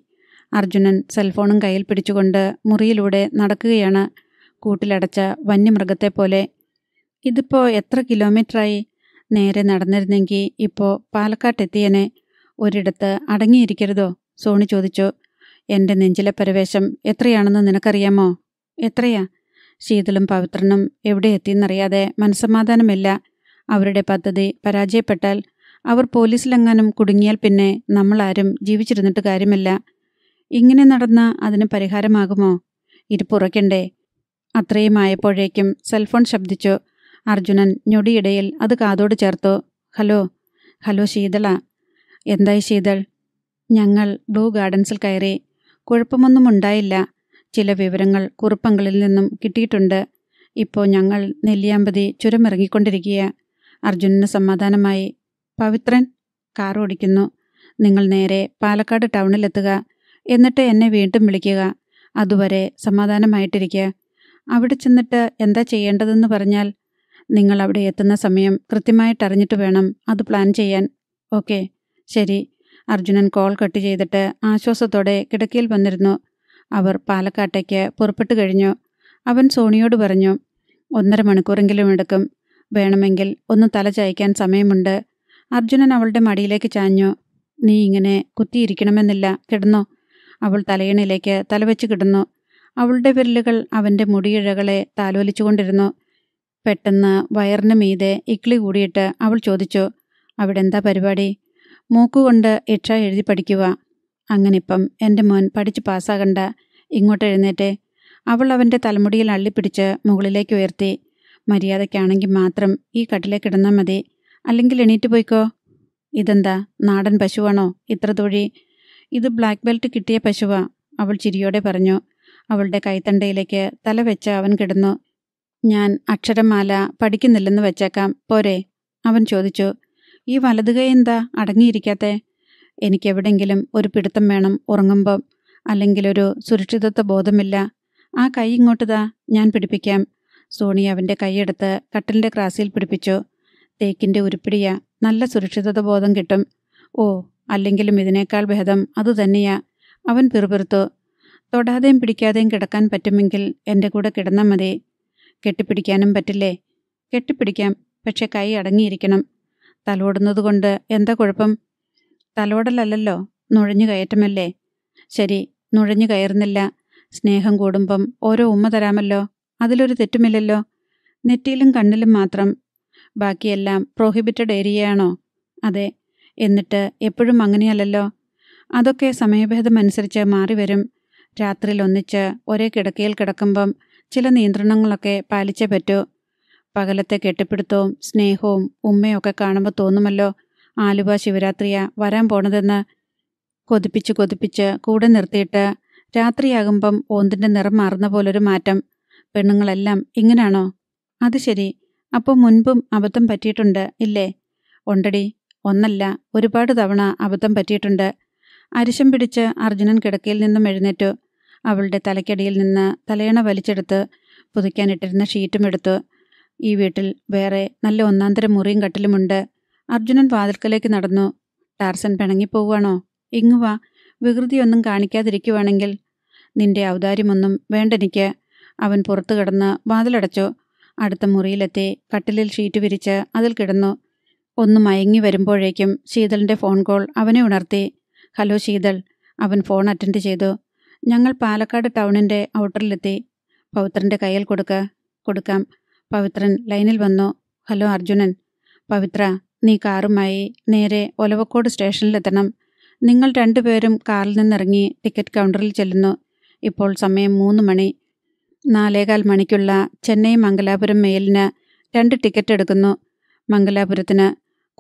[SPEAKER 1] അർജുനൻ സെൽഫോണും കയ്യിൽ പിടിച്ചുകൊണ്ട് മുറിയിലൂടെ നടക്കുകയാണ്. കൂട്ടിലടച്ച വന്യമൃഗത്തെ പോലെ ഇതിപ്പോൾ എത്ര കിലോമീറ്ററായി? നേരെ നടന്നിരുന്നെങ്കിൽ ഇപ്പോൾ പാലക്കാട്ടെത്തിയനെ. ഒരിടത്ത് അടങ്ങിയിരിക്കരുതോ? സോണി ചോദിച്ചു. എന്റെ നെഞ്ചിലെ പരവേശം എത്രയാണെന്ന് നിനക്കറിയാമോ? എത്രയാ? ശീതളും പവിത്രനും എവിടെ എത്തിയെന്നറിയാതെ മനസ്സമാധാനമില്ല. അവരുടെ പദ്ധതി പരാജയപ്പെട്ടാൽ അവർ പോലീസിലെങ്ങാനും കുടുങ്ങിയാൽ പിന്നെ നമ്മളാരും ജീവിച്ചിരുന്നിട്ട് കാര്യമില്ല. ഇങ്ങനെ നടന്ന അതിന് പരിഹാരമാകുമോ? ഇരിപ്പുറയ്ക്കണ്ടേ അത്രയും ആയപ്പോഴേക്കും സെൽഫോൺ ശബ്ദിച്ചു. അർജുനൻ ഞൊടിയിടയിൽ അത് കാതോട് ചേർത്തു. ഹലോ ഹലോ ശീതള. എന്തായി ശീതൾ? ഞങ്ങൾ ബ്ലൂ ഗാർഡൻസിൽ കയറി. കുഴപ്പമൊന്നും ഉണ്ടായില്ല. ചില വിവരങ്ങൾ കുറുപ്പങ്ങളിൽ നിന്നും കിട്ടിയിട്ടുണ്ട്. ഇപ്പോൾ ഞങ്ങൾ നെല്ലിയാമ്പതി ചുരമിറങ്ങിക്കൊണ്ടിരിക്കുക അർജുനന് സമാധാനമായി. പവിത്രൻ കാർ ഓടിക്കുന്നു. നിങ്ങൾ നേരെ പാലക്കാട് ടൗണിലെത്തുക. എന്നിട്ട് എന്നെ വീണ്ടും വിളിക്കുക. അതുവരെ സമാധാനമായിട്ടിരിക്കുക. അവിടെ ചെന്നിട്ട് എന്താ ചെയ്യേണ്ടതെന്ന് പറഞ്ഞാൽ നിങ്ങൾ അവിടെ എത്തുന്ന സമയം കൃത്യമായിട്ട് അറിഞ്ഞിട്ട് വേണം അത് പ്ലാൻ ചെയ്യാൻ. ഓക്കെ ശരി. അർജുനൻ കോൾ കട്ട് ചെയ്തിട്ട് ആശ്വാസത്തോടെ കിടക്കയിൽ വന്നിരുന്നു. അവർ പാലക്കാട്ടേക്ക് പുറപ്പെട്ടു കഴിഞ്ഞു. അവൻ സോണിയോട് പറഞ്ഞു ഒന്നര മണിക്കൂറെങ്കിലും എടുക്കും. വേണമെങ്കിൽ ഒന്ന് തല ചായ്ക്കാൻ സമയമുണ്ട്. അർജുനൻ അവളുടെ മടിയിലേക്ക് ചാഞ്ഞു. നീ ഇങ്ങനെ കുത്തിയിരിക്കണമെന്നില്ല. കിടന്നോ. അവൾ തലയിണയിലേക്ക് തലവെച്ച് കിടന്നു. അവളുടെ വിരലുകൾ അവന്റെ മുടിയിഴകളെ താലോലിച്ചുകൊണ്ടിരുന്നു. പെട്ടെന്ന് വയറിന് മീതെ ഇക്ലി കൂടിയിട്ട് അവൾ ചോദിച്ചു അവിടെ എന്താ പരിപാടി? മൂക്കുകൊണ്ട് ഇക്ഷ എഴുതി പഠിക്കുക. അങ്ങനിപ്പം എന്റെ മോൻ പഠിച്ച് പാസ്സാകണ്ട. ഇങ്ങോട്ട് എഴുന്നേറ്റേ. അവൾ അവന്റെ തലമുടിയിൽ അള്ളിപ്പിടിച്ച് മുകളിലേക്ക് ഉയർത്തി. മര്യാദയ്ക്കാണെങ്കിൽ മാത്രം ഈ കട്ടിലേക്ക് ഇടുന്നാൽ മതി. അല്ലെങ്കിൽ എണീറ്റ് പോയിക്കോ. ഇതെന്താ? നാടൻ പശുവാണോ ഇത്ര തൊഴി? ഇത് ബ്ലാക്ക് ബെൽറ്റ് കിട്ടിയ പശുവാ അവൾ ചിരിയോടെ പറഞ്ഞു. അവളുടെ കൈത്തണ്ടയിലേക്ക് തല വെച്ച് അവൻ കിടന്നു. ഞാൻ അക്ഷരമാല പഠിക്കുന്നില്ലെന്ന് വെച്ചേക്കാം. പോരെ അവൻ ചോദിച്ചു. ഈ വലതുകൈ എന്താ? അടങ്ങിയിരിക്കാത്തെ? എനിക്കെവിടെങ്കിലും ഒരു പിടുത്തം വേണം ഉറങ്ങുമ്പം അല്ലെങ്കിൽ ഒരു സുരക്ഷിതത്വ ബോധമില്ല. ആ കൈ ഇങ്ങോട്ടുതാ ഞാൻ പിടിപ്പിക്കാം. സോണി അവന്റെ കൈയെടുത്ത് കട്ടിലിന്റെ ക്രാസിൽ പിടിപ്പിച്ചു. തേക്കിന്റെ ഉരുപ്പിടിയ നല്ല സുരക്ഷിതത്വ ബോധം കിട്ടും. ഓ അല്ലെങ്കിലും ഇതിനേക്കാൾ ഭേദം അതുതന്നെയാ അവൻ പിറുപിറുത്തു. തൊടാതെയും പിടിക്കാതെയും കിടക്കാൻ പറ്റുമെങ്കിൽ എന്റെ കൂടെ കിടന്നാൽ മതി. കെട്ടിപ്പിടിക്കാനും പറ്റില്ലേ? കെട്ടിപ്പിടിക്കാം പക്ഷെ കൈ അടങ്ങിയിരിക്കണം. തലോടുന്നതുകൊണ്ട് എന്താ കുഴപ്പം? തലോടലല്ലോ നുഴഞ്ഞു കയറ്റമല്ലേ? ശരി നുഴഞ്ഞു കയറുന്നില്ല. സ്നേഹം കൂടുമ്പം ഓരോ ഉമ്മ തരാമല്ലോ അതിലൊരു തെറ്റുമില്ലല്ലോ. നെറ്റിയിലും കണ്ണിലും മാത്രം. ബാക്കിയെല്ലാം പ്രോഹിബിറ്റഡ് ഏരിയയാണോ അതെ എന്നിട്ട് എപ്പോഴും അങ്ങനെയല്ലല്ലോ. അതൊക്കെ സമയഭേദം അനുസരിച്ച് മാറി വരും. രാത്രിയിൽ ഒന്നിച്ച് ഒരേ കിടക്കയിൽ കിടക്കുമ്പം ചില നിയന്ത്രണങ്ങളൊക്കെ പാലിച്ചേ പറ്റൂ. പകലത്തെ കെട്ടിപ്പിടുത്തവും സ്നേഹവും ഉമ്മയൊക്കെ കാണുമ്പോൾ തോന്നുമല്ലോ ആലുവ ശിവരാത്രിയാ വരാൻ പോണതെന്ന് കൊതിപ്പിച്ച് കൊതിപ്പിച്ച് കൂടെ നിർത്തിയിട്ട് രാത്രിയാകുമ്പം ഓന്തിന്റെ നിറം മാറുന്ന പോലൊരു മാറ്റം. പെണ്ണുങ്ങളെല്ലാം ഇങ്ങനാണോ? അത് ശരി. അപ്പോൾ മുൻപും അബദ്ധം പറ്റിയിട്ടുണ്ട് ഇല്ലേ? ഉണ്ടടി. ഒന്നല്ല ഒരുപാട് തവണ അബദ്ധം പറ്റിയിട്ടുണ്ട്. അരിശം പിടിച്ച് അർജുനൻ കിടക്കയിൽ നിന്നും എഴുന്നേറ്റു. അവളുടെ തലയ്ക്കടിയിൽ നിന്ന് തലയണ വലിച്ചെടുത്ത് പുതുക്കാനിട്ടിരുന്ന ഷീറ്റും എടുത്തു ഈ വീട്ടിൽ വേറെ നല്ല ഒന്നാന്തര മുറിയും കട്ടിലുമുണ്ട്. അർജുനൻ വാതിൽക്കലേക്ക് നടന്നു. ടാർസൻ പിണങ്ങിപ്പോവുകയാണോ ഇങ്ങുവാ വികൃതിയൊന്നും കാണിക്കാതിരിക്കുവാണെങ്കിൽ. നിന്റെ ഔദാര്യമൊന്നും വേണ്ടെനിക്ക് അവൻ പുറത്തു കിടന്ന് വാതിലടച്ചു. അടുത്ത മുറിയിലെത്തി കട്ടിലിൽ ഷീറ്റ് വിരിച്ച് അതിൽ കിടന്നു. ഒന്ന് മയങ്ങി വരുമ്പോഴേക്കും ശീതളിന്റെ ഫോൺ കോൾ അവനെ ഉണർത്തി. ഹലോ ശീതൾ അവൻ ഫോൺ അറ്റൻഡ് ചെയ്തു. ഞങ്ങൾ പാലക്കാട് ടൗണിന്റെ ഔട്ടറിലെത്തി. പൗത്രന്റെ കയ്യിൽ കൊടുക്ക. കൊടുക്കാം. പവിത്രൻ ലൈനിൽ വന്നു. ഹലോ അർജുനൻ. പവിത്ര നീ കാറുമായി നേരെ ഒലവക്കോട് സ്റ്റേഷനിലെത്തണം നിങ്ങൾ രണ്ടുപേരും കാറിൽ നിന്നിറങ്ങി ടിക്കറ്റ് കൗണ്ടറിൽ ചെല്ലുന്നു. ഇപ്പോൾ സമയം മൂന്ന് മണി. നാലേകാൽ മണിക്കുള്ള ചെന്നൈ മംഗലാപുരം മെയിലിന് രണ്ട് ടിക്കറ്റ് എടുക്കുന്നു. മംഗലാപുരത്തിന്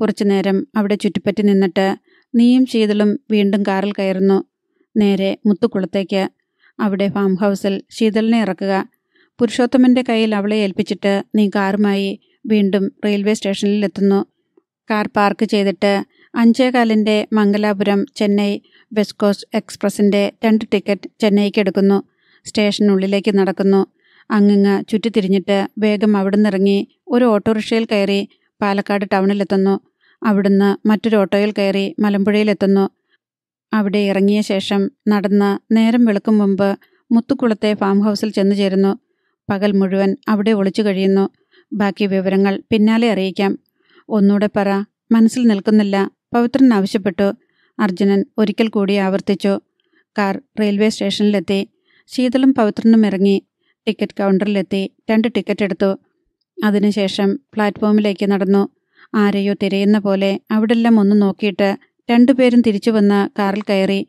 [SPEAKER 1] കുറച്ചു നേരം അവിടെ ചുറ്റിപ്പറ്റി നിന്നിട്ട് നീയും ശീതളും വീണ്ടും കാറിൽ കയറുന്നു. നേരെ മുത്തുക്കുളത്തേക്ക്. അവിടെ ഫാം ഹൗസിൽ ശീതളിനെ ഇറക്കുക. പുരുഷോത്തമന്റെ കയ്യിൽ അവളെ ഏൽപ്പിച്ചിട്ട് നീ കാറുമായി വീണ്ടും റെയിൽവേ സ്റ്റേഷനിൽ എത്തുന്നു കാർ പാർക്ക് ചെയ്തിട്ട് അഞ്ചേകാലിന്റെ മംഗലാപുരം ചെന്നൈ വെസ്റ്റ് കോസ്റ്റ് എക്സ്പ്രസിന്റെ രണ്ട് ടിക്കറ്റ് ചെന്നൈക്ക് എടുക്കുന്നു. സ്റ്റേഷനുള്ളിലേക്ക് നടക്കുന്നു. അങ്ങിങ്ങ് ചുറ്റിത്തിരിഞ്ഞിട്ട് വേഗം അവിടുന്ന് ഇറങ്ങി ഒരു ഓട്ടോറിക്ഷയിൽ കയറി പാലക്കാട് ടൗണിലെത്തുന്നു. അവിടുന്ന് മറ്റൊരു ഓട്ടോയിൽ കയറി മലമ്പുഴയിലെത്തുന്നു. അവിടെ ഇറങ്ങിയ ശേഷം നടന്ന് നേരം വെളുക്കും മുമ്പ് മുത്തുക്കുളത്തെ ഫാം ഹൗസിൽ ചെന്നു ചേരുന്നു പകൽ മുഴുവൻ അവിടെ ഒളിച്ചു കഴിയുന്നു. ബാക്കി വിവരങ്ങൾ പിന്നാലെ അറിയിക്കാം. ഒന്നുകൂടെ പറ മനസ്സിൽ നിൽക്കുന്നില്ല. പവിത്രൻ ആവശ്യപ്പെട്ടു. അർജുനൻ ഒരിക്കൽ കൂടി ആവർത്തിച്ചു. കാർ റെയിൽവേ സ്റ്റേഷനിലെത്തി. ശീതളും പവിത്രനും ഇറങ്ങി. ടിക്കറ്റ് കൗണ്ടറിലെത്തി. രണ്ട് ടിക്കറ്റ് എടുത്തു. അതിനുശേഷം പ്ലാറ്റ്ഫോമിലേക്ക് നടന്നു. ആരെയോ തിരയുന്ന പോലെ അവിടെല്ലാം ഒന്ന് നോക്കിയിട്ട് രണ്ടുപേരും തിരിച്ചു വന്ന് കാറിൽ കയറി.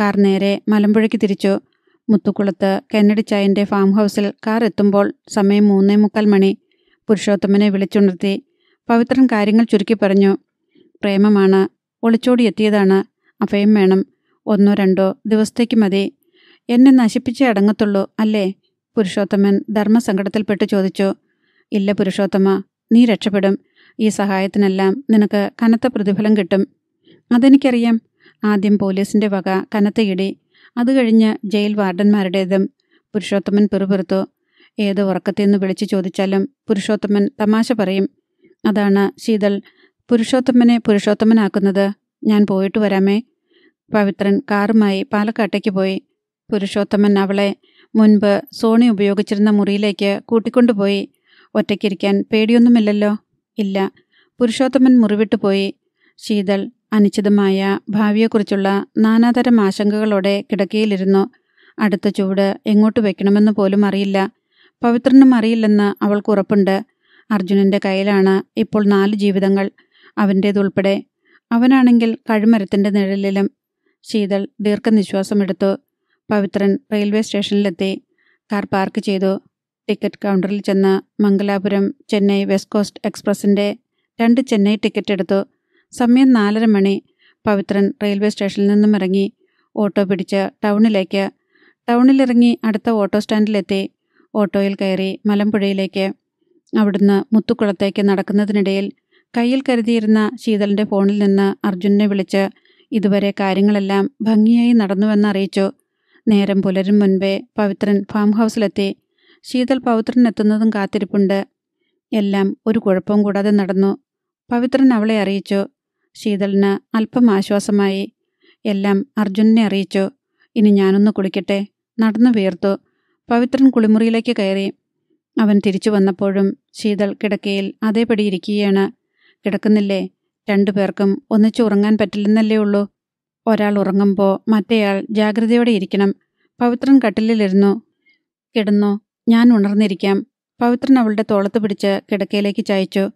[SPEAKER 1] കാർ നേരെ മലമ്പുഴയ്ക്ക് തിരിച്ചു. മുത്തുക്കുളത്ത് കെന്നഡി ചായന്റെ ഫാം ഹൗസിൽ കാർ എത്തുമ്പോൾ സമയം മൂന്നേ മുക്കാൽ മണി. പുരുഷോത്തമനെ വിളിച്ചുണർത്തി പവിത്രൻ കാര്യങ്ങൾ ചുരുക്കി പറഞ്ഞു. പ്രേമമാണ്. ഒളിച്ചോടി എത്തിയതാണ്. അഭയം വേണം. ഒന്നോ രണ്ടോ ദിവസത്തേക്ക് മതി. എന്നെ നശിപ്പിച്ചേ അടങ്ങത്തുള്ളൂ അല്ലേ? പുരുഷോത്തമൻ ധർമ്മസങ്കടത്തിൽപ്പെട്ട് ചോദിച്ചു. ഇല്ല പുരുഷോത്തമ നീ രക്ഷപ്പെടും. ഈ സഹായത്തിനെല്ലാം നിനക്ക് കനത്ത പ്രതിഫലം കിട്ടും. അതെനിക്കറിയാം. ആദ്യം പോലീസിന്റെ വക കനത്ത ഇടി. അത് കഴിഞ്ഞ് ജയിൽ വാർഡന്മാരുടേതും പുരുഷോത്തമൻ പിറുപിറുത്തു ഏത് ഉറക്കത്തെന്ന് വിളിച്ചു ചോദിച്ചാലും പുരുഷോത്തമൻ തമാശ പറയും. അതാണ് ശീതൾ. പുരുഷോത്തമനെ പുരുഷോത്തമനാക്കുന്നത് ഞാൻ പോയിട്ട് വരാമേ. പവിത്രൻ കാറുമായി പാലക്കാട്ടേക്ക് പോയി. പുരുഷോത്തമൻ അവളെ മുൻപ് സോണി ഉപയോഗിച്ചിരുന്ന മുറിയിലേക്ക് കൂട്ടിക്കൊണ്ടുപോയി ഒറ്റയ്ക്കിരിക്കാൻ പേടിയൊന്നുമില്ലല്ലോ? ഇല്ല. പുരുഷോത്തമൻ മുറിവിട്ടു പോയി. ശീതൾ അനിശ്ചിതമായ ഭാവിയെക്കുറിച്ചുള്ള നാനാതരം ആശങ്കകളോടെ കിടക്കയിലിരുന്നു. അടുത്ത ചൂട് എങ്ങോട്ട് വെക്കണമെന്ന് പോലും അറിയില്ല. പവിത്രനും അറിയില്ലെന്ന് അവൾക്ക് ഉറപ്പുണ്ട്. അർജുനന്റെ കയ്യിലാണ് ഇപ്പോൾ നാല് ജീവിതങ്ങൾ. അവന്റേതുൾപ്പെടെ അവനാണെങ്കിൽ കഴുമരത്തിന്റെ നിഴലിലും. ശീതൾ ദീർഘനിശ്വാസമെടുത്തു പവിത്രൻ റെയിൽവേ സ്റ്റേഷനിലെത്തി. കാർ പാർക്ക് ചെയ്തു. ടിക്കറ്റ് കൗണ്ടറിൽ ചെന്ന് മംഗലാപുരം ചെന്നൈ വെസ്റ്റ് കോസ്റ്റ് എക്സ്പ്രസിന്റെ രണ്ട് ചെന്നൈ ടിക്കറ്റ് എടുത്തു. സമയം നാലര മണി. പവിത്രൻ റെയിൽവേ സ്റ്റേഷനിൽ നിന്നും ഇറങ്ങി ഓട്ടോ പിടിച്ച് ടൗണിലേക്ക്. ടൗണിലിറങ്ങി അടുത്ത ഓട്ടോ സ്റ്റാൻഡിലെത്തി. ഓട്ടോയിൽ കയറി മലമ്പുഴയിലേക്ക്. അവിടുന്ന് മുത്തുക്കുളത്തേക്ക് നടക്കുന്നതിനിടയിൽ കയ്യിൽ കരുതിയിരുന്ന ശീതലിന്റെ ഫോണിൽ നിന്ന് അർജുനെ വിളിച്ച് ഇതുവരെ കാര്യങ്ങളെല്ലാം ഭംഗിയായി നടന്നുവെന്ന് അറിയിച്ചു. നേരം പുലരും മുൻപേ പവിത്രൻ ഫാം ഹൗസിലെത്തി. ശീതൾ പവിത്രൻ എത്തുന്നതും കാത്തിരിപ്പുണ്ട്. എല്ലാം ഒരു കുഴപ്പവും കൂടാതെ നടന്നു. പവിത്രൻ അവളെ അറിയിച്ചു. ശീതളിന് അല്പം ആശ്വാസമായി. എല്ലാം അർജുനനെ അറിയിച്ചു. ഇനി ഞാനൊന്ന് കുളിക്കട്ടെ. നടന്നു വീർത്തു. പവിത്രൻ കുളിമുറിയിലേക്ക് കയറി. അവൻ തിരിച്ചു വന്നപ്പോഴും ശീതൾ കിടക്കയിൽ അതേപടി ഇരിക്കുകയാണ്. കിടക്കുന്നില്ലേ? രണ്ടു പേർക്കും ഒന്നിച്ചു ഉറങ്ങാൻ പറ്റില്ലെന്നല്ലേ ഉള്ളൂ. ഒരാൾ ഉറങ്ങുമ്പോൾ മറ്റേയാൾ ജാഗ്രതയോടെ ഇരിക്കണം. പവിത്രൻ കട്ടിലിലിരുന്നു. കിടന്നു? ഞാൻ ഉണർന്നിരിക്കാം. പവിത്രൻ അവളുടെ തോളത്ത് പിടിച്ച് കിടക്കയിലേക്ക് ചായച്ചു.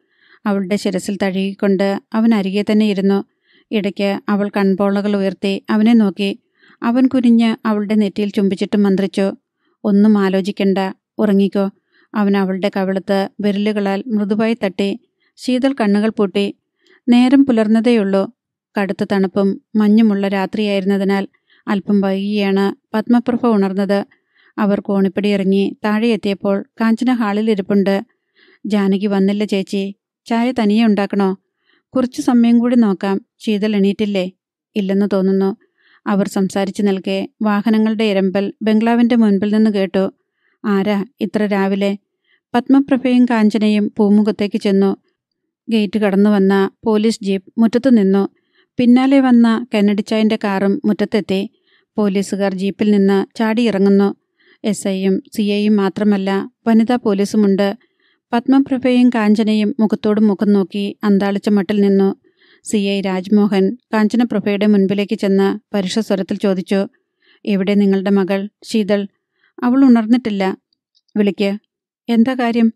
[SPEAKER 1] അവളുടെ ശിരസിൽ തഴുകിക്കൊണ്ട് അവൻ അരികെ തന്നെ ഇരുന്നു. ഇടയ്ക്ക് അവൾ കൺപോളകൾ ഉയർത്തി അവനെ നോക്കി. അവൻ കുനിഞ്ഞ് അവളുടെ നെറ്റിയിൽ ചുംബിച്ചിട്ട് മന്ത്രിച്ചു. ഒന്നും ആലോചിക്കണ്ട ഉറങ്ങിക്കോ. അവൻ അവളുടെ കവിളത്ത് വിരലുകളാൽ മൃദുവായി തട്ടി ശീതൾ കണ്ണുകൾ പൂട്ടി. നേരം പുലർന്നതേയുള്ളൂ. കടുത്ത തണുപ്പും മഞ്ഞുമുള്ള രാത്രിയായിരുന്നതിനാൽ അല്പം വൈകിയാണ് പത്മപ്രഭ ഉണർന്നത്. അവർ കോണിപ്പടി ഇറങ്ങി താഴെ എത്തിയപ്പോൾ കാഞ്ചന ഹാളിൽ ഇരിപ്പുണ്ട്. ജാനകി വന്നില്ല ചേച്ചി. ചായ തനിയെ ഉണ്ടാക്കണോ? കുറച്ചു സമയം കൂടി നോക്കാം. ശീതൽ എണീറ്റില്ലേ? ഇല്ലെന്ന് തോന്നുന്നു. അവർ സംസാരിച്ചു നിൽക്കെ വാഹനങ്ങളുടെ ഇരമ്പൽ ബംഗ്ലാവിന്റെ മുൻപിൽ നിന്ന് കേട്ടു. ആരാ ഇത്ര രാവിലെ? പത്മപ്രഭയും കാഞ്ചനയും പൂമുഖത്തേക്ക് ചെന്നു. ഗേറ്റ് കടന്നു വന്ന പോലീസ് ജീപ്പ് മുറ്റത്തു നിന്നു. പിന്നാലെ വന്ന കെന്നഡിച്ചായന്റെ കാറും മുറ്റത്തെത്തി. പോലീസുകാർ ജീപ്പിൽ നിന്ന് ചാടിയിറങ്ങുന്നു. എസ് ഐയും സി ഐയും മാത്രമല്ല വനിതാ പോലീസുമുണ്ട്. പത്മപ്രഭയും കാഞ്ചനയും മുഖത്തോട് മുഖം നോക്കി അന്താളിച്ച മട്ടിൽ നിന്നു. സി. ഐ. രാജ്മോഹൻ കാഞ്ചനപ്രഭയുടെ മുൻപിലേക്ക് ചെന്ന് പരുഷ സ്വരത്തിൽ ചോദിച്ചു എവിടെ നിങ്ങളുടെ മകൾ? ശീതൾ. അവൾ ഉണർന്നിട്ടില്ല. വിളിക്ക്. എന്താ കാര്യം?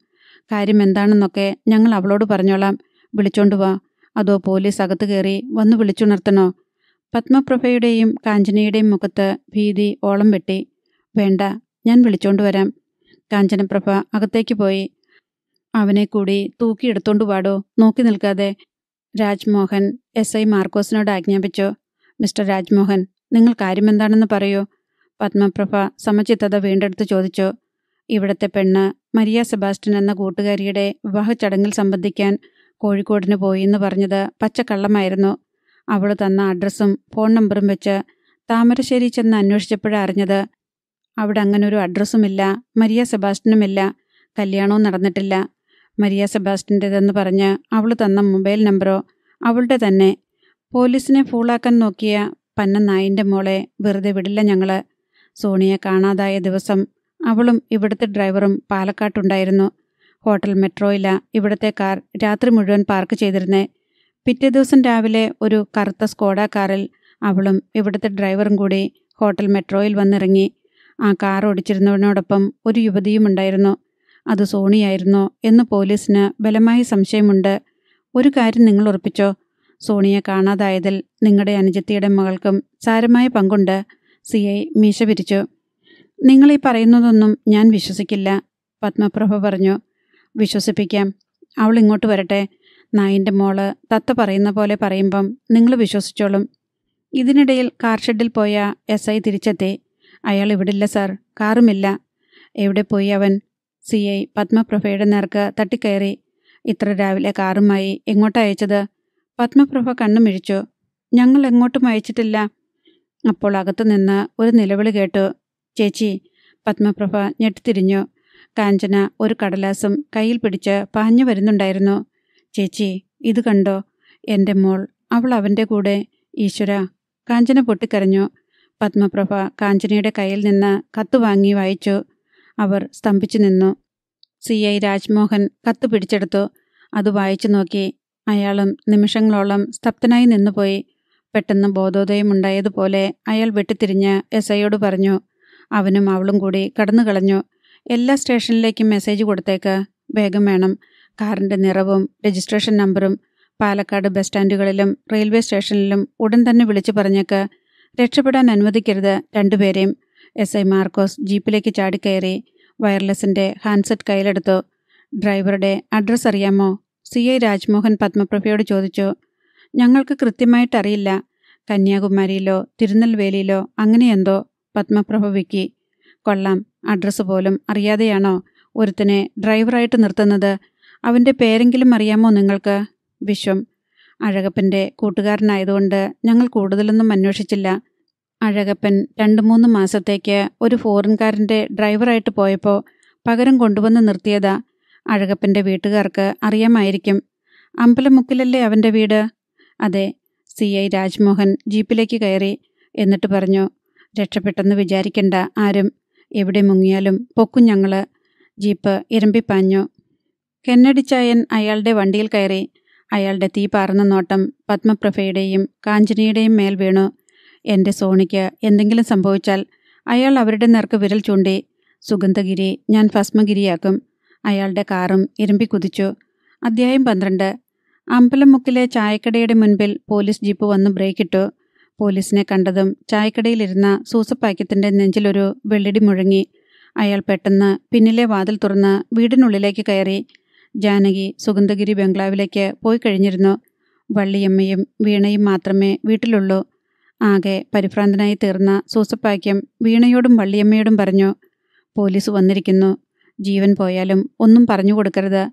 [SPEAKER 1] കാര്യം എന്താണെന്നൊക്കെ ഞങ്ങൾ അവളോട് പറഞ്ഞോളാം. വിളിച്ചോണ്ട് വാ. അതോ പോലീസ് അകത്ത് കയറി വന്ന് വിളിച്ചുണർത്തണോ? പത്മപ്രഭയുടെയും കാഞ്ചനയുടെയും മുഖത്ത് ഭീതി ഓളം വെട്ടി. വേണ്ട ഞാൻ വിളിച്ചോണ്ട് വരാം. കാഞ്ചനപ്രഭ അകത്തേക്ക് പോയി. അവനെ കൂടി തൂക്കിയെടുത്തോണ്ട് പാടോ നോക്കി നിൽക്കാതെ. രാജ്മോഹൻ എസ്. ഐ. മാർക്കോസിനോട് ആജ്ഞാപിച്ചു. മിസ്റ്റർ രാജ്മോഹൻ നിങ്ങൾ കാര്യമെന്താണെന്ന് പറയൂ. പത്മപ്രഭ സമചിത്തത വീണ്ടെടുത്ത് ചോദിച്ചു. ഇവിടത്തെ പെണ്ണ് മരിയ സെബാസ്റ്റ്യൻ എന്ന കൂട്ടുകാരിയുടെ വിവാഹ ചടങ്ങിൽ സംബന്ധിക്കാൻ കോഴിക്കോടിന് പോയി എന്ന് പറഞ്ഞത് പച്ചക്കള്ളമായിരുന്നു. അവൾ തന്ന അഡ്രസ്സും ഫോൺ നമ്പറും വെച്ച് താമരശ്ശേരി ചെന്ന് അന്വേഷിച്ചപ്പോഴാണ് അറിഞ്ഞത് അവിടെ അങ്ങനൊരു അഡ്രസ്സുമില്ല മരിയ സെബാസ്റ്റ്യനുമില്ല കല്യാണവും നടന്നിട്ടില്ല. മരിയ സെബാസ്റ്റിന്റെതെന്ന് പറഞ്ഞ് അവൾ തന്ന മൊബൈൽ നമ്പറോ അവളുടെ തന്നെ. പോലീസിനെ ഫൂളാക്കാൻ നോക്കിയ പന്ന നായിന്റെ മോളെ വെറുതെ വിടില്ല ഞങ്ങൾ. സോണിയെ കാണാതായ ദിവസം അവളും ഇവിടുത്തെ ഡ്രൈവറും പാലക്കാട്ടുണ്ടായിരുന്നു. ഹോട്ടൽ മെട്രോയില ഇവിടുത്തെ കാർ രാത്രി മുഴുവൻ പാർക്ക് ചെയ്തിരുന്നേ. പിറ്റേ ദിവസം രാവിലെ ഒരു കറുത്ത സ്കോഡ കാറിൽ അവളും ഇവിടുത്തെ ഡ്രൈവറും കൂടി ഹോട്ടൽ മെട്രോയിൽ വന്നിറങ്ങി. ആ കാർ ഓടിച്ചിരുന്നവനോടൊപ്പം ഒരു യുവതിയും ഉണ്ടായിരുന്നു അത് സോണിയായിരുന്നോ എന്ന് പോലീസിന് ബലമായി സംശയമുണ്ട്. ഒരു കാര്യം നിങ്ങൾ ഉറപ്പിച്ചോ? സോണിയെ കാണാതായതിൽ നിങ്ങളുടെ അനുജത്തിയുടെ മകൾക്കും സാരമായ പങ്കുണ്ട്. സി ഐ മീശ പിരിച്ചു. നിങ്ങൾ ഈ പറയുന്നതൊന്നും ഞാൻ വിശ്വസിക്കില്ല പത്മപ്രഭ പറഞ്ഞു. വിശ്വസിപ്പിക്കാം. അവൾ ഇങ്ങോട്ട് വരട്ടെ. നായിന്റെ മോൾ തത്ത പറയുന്ന പോലെ പറയുമ്പം നിങ്ങൾ വിശ്വസിച്ചോളും. ഇതിനിടയിൽ കാർ ഷെഡിൽ പോയ എസ് ഐ തിരിച്ചെത്തി. അയാൾ ഇവിടില്ല സാർ. കാറുമില്ല. എവിടെ പോയി അവൻ? സി ഐ പത്മപ്രഭയുടെ നേർക്ക് തട്ടിക്കയറി. ഇത്ര രാവിലെ കാറുമായി എങ്ങോട്ടാ അയച്ചത്? പത്മപ്രഭ കണ്ണു മിഴിച്ചു. ഞങ്ങൾ എങ്ങോട്ടും അയച്ചിട്ടില്ല. അപ്പോൾ അകത്തു നിന്ന് ഒരു നിലവിളി കേട്ടു. ചേച്ചി പത്മപ്രഭ ഞെട്ടിത്തിരിഞ്ഞു. കാഞ്ചന ഒരു കടലാസും കയ്യിൽ പിടിച്ച് പാഞ്ഞു വരുന്നുണ്ടായിരുന്നു. ചേച്ചി ഇത് കണ്ടോ? എന്റെ മോൾ അവൾ അവന്റെ കൂടെ. ഈശ്വര കാഞ്ചന പൊട്ടിക്കരഞ്ഞു. പത്മപ്രഭ കാഞ്ചനയുടെ കയ്യിൽ നിന്ന് കത്ത് വാങ്ങി വായിച്ചു. അവർ സ്തംഭിച്ചു നിന്നു. സി. ഐ. രാജ്മോഹൻ കത്ത് പിടിച്ചെടുത്തു. അത് വായിച്ചു നോക്കി. അയാളും നിമിഷങ്ങളോളം സ്തബ്ധനായി നിന്നുപോയി. പെട്ടെന്ന് ബോധോദയമുണ്ടായതുപോലെ അയാൾ വെട്ടിത്തിരിഞ്ഞ് എസ്. ഐയോട് പറഞ്ഞു. അവനും അവളും കൂടി കടന്നു കളഞ്ഞു. എല്ലാ സ്റ്റേഷനിലേക്കും മെസ്സേജ് കൊടുത്തേക്ക്. വേഗം വേണം. കാറിന്റെ നിറവും രജിസ്ട്രേഷൻ നമ്പറും പാലക്കാട് ബസ് സ്റ്റാൻഡുകളിലും റെയിൽവേ സ്റ്റേഷനിലും ഉടൻ തന്നെ വിളിച്ചു പറഞ്ഞേക്ക്. രക്ഷപ്പെടാൻ അനുവദിക്കരുത് രണ്ടുപേരെയും. എസ് ഐ മാർക്കോസ് ജീപ്പിലേക്ക് ചാടിക്കയറി വയർലെസിന്റെ ഹാൻഡ്സെറ്റ് കയ്യിലെടുത്തു. ഡ്രൈവറുടെ അഡ്രസ് അറിയാമോ? സി ഐ രാജ്മോഹൻ പത്മപ്രഭയോട് ചോദിച്ചു. ഞങ്ങൾക്ക് കൃത്യമായിട്ടറിയില്ല. കന്യാകുമാരിയിലോ തിരുനെൽവേലിയിലോ അങ്ങനെയെന്തോ? പത്മപ്രഭ വിക്കി. കൊള്ളാം. അഡ്രസ്സ് പോലും അറിയാതെയാണോ ഒരുത്തനെ ഡ്രൈവറായിട്ട് നിർത്തുന്നത്? അവന്റെ പേരെങ്കിലും അറിയാമോ നിങ്ങൾക്ക്? വിശ്വം. അഴകപ്പന്റെ കൂട്ടുകാരനായതുകൊണ്ട് ഞങ്ങൾ കൂടുതലൊന്നും അന്വേഷിച്ചില്ല. അഴകപ്പൻ രണ്ട് മൂന്ന് മാസത്തേക്ക് ഒരു ഫോറിൻകാരന്റെ ഡ്രൈവറായിട്ട് പോയപ്പോൾ പകരം കൊണ്ടുവന്ന് നിർത്തിയതാ. അഴകപ്പന്റെ വീട്ടുകാർക്ക് അറിയാമായിരിക്കും. അമ്പലമുക്കിലല്ലേ അവന്റെ വീട്? അതെ സി ഐ രാജ്മോഹൻ ജീപ്പിലേക്ക് കയറി എന്നിട്ട് പറഞ്ഞു രക്ഷപ്പെട്ടെന്ന് വിചാരിക്കണ്ട ആരും. എവിടെ മുങ്ങിയാലും പൊക്കും ഞങ്ങൾ ജീപ്പ് ഇരമ്പിപ്പാഞ്ഞു കെന്നടിച്ചായൻ അയാളുടെ വണ്ടിയിൽ കയറി. അയാളുടെ തീ പാർന്ന നോട്ടം പത്മപ്രഭയുടെയും കാഞ്ചനയുടെയും മേൽ വീണു. എന്റെ സോണിക്ക് എന്തെങ്കിലും സംഭവിച്ചാൽ അയാൾ അവരുടെ നേർക്ക് വിരൽ ചൂണ്ടി സുഗന്ധഗിരി ഞാൻ ഭസ്മഗിരിയാക്കും. അയാളുടെ കാറും ഇരമ്പി കുതിച്ചു. അദ്ധ്യായം പന്ത്രണ്ട്. അമ്പലമുക്കിലെ ചായക്കടയുടെ മുൻപിൽ പോലീസ് ജീപ്പ് വന്ന് ബ്രേക്കിട്ടു പോലീസിനെ കണ്ടതും ചായക്കടയിലിരുന്ന സൂസപ്പാക്യത്തിന്റെ നെഞ്ചിലൊരു വെള്ളിടി മുഴങ്ങി. അയാൾ പെട്ടെന്ന് പിന്നിലെ വാതിൽ തുറന്ന് വീടിനുള്ളിലേക്ക് കയറി. ജാനകി സുഗന്ധഗിരി ബംഗ്ലാവിലേക്ക് പോയി കഴിഞ്ഞിരുന്നു. വള്ളിയമ്മയും വീണയും മാത്രമേ വീട്ടിലുള്ളൂ. ആകെ പരിഭ്രാന്തനായി തീർന്ന സൂസപ്പാക്യം വീണയോടും വള്ളിയമ്മയോടും പറഞ്ഞു പോലീസ് വന്നിരിക്കുന്നു. ജീവൻ പോയാലും ഒന്നും പറഞ്ഞു കൊടുക്കരുത്.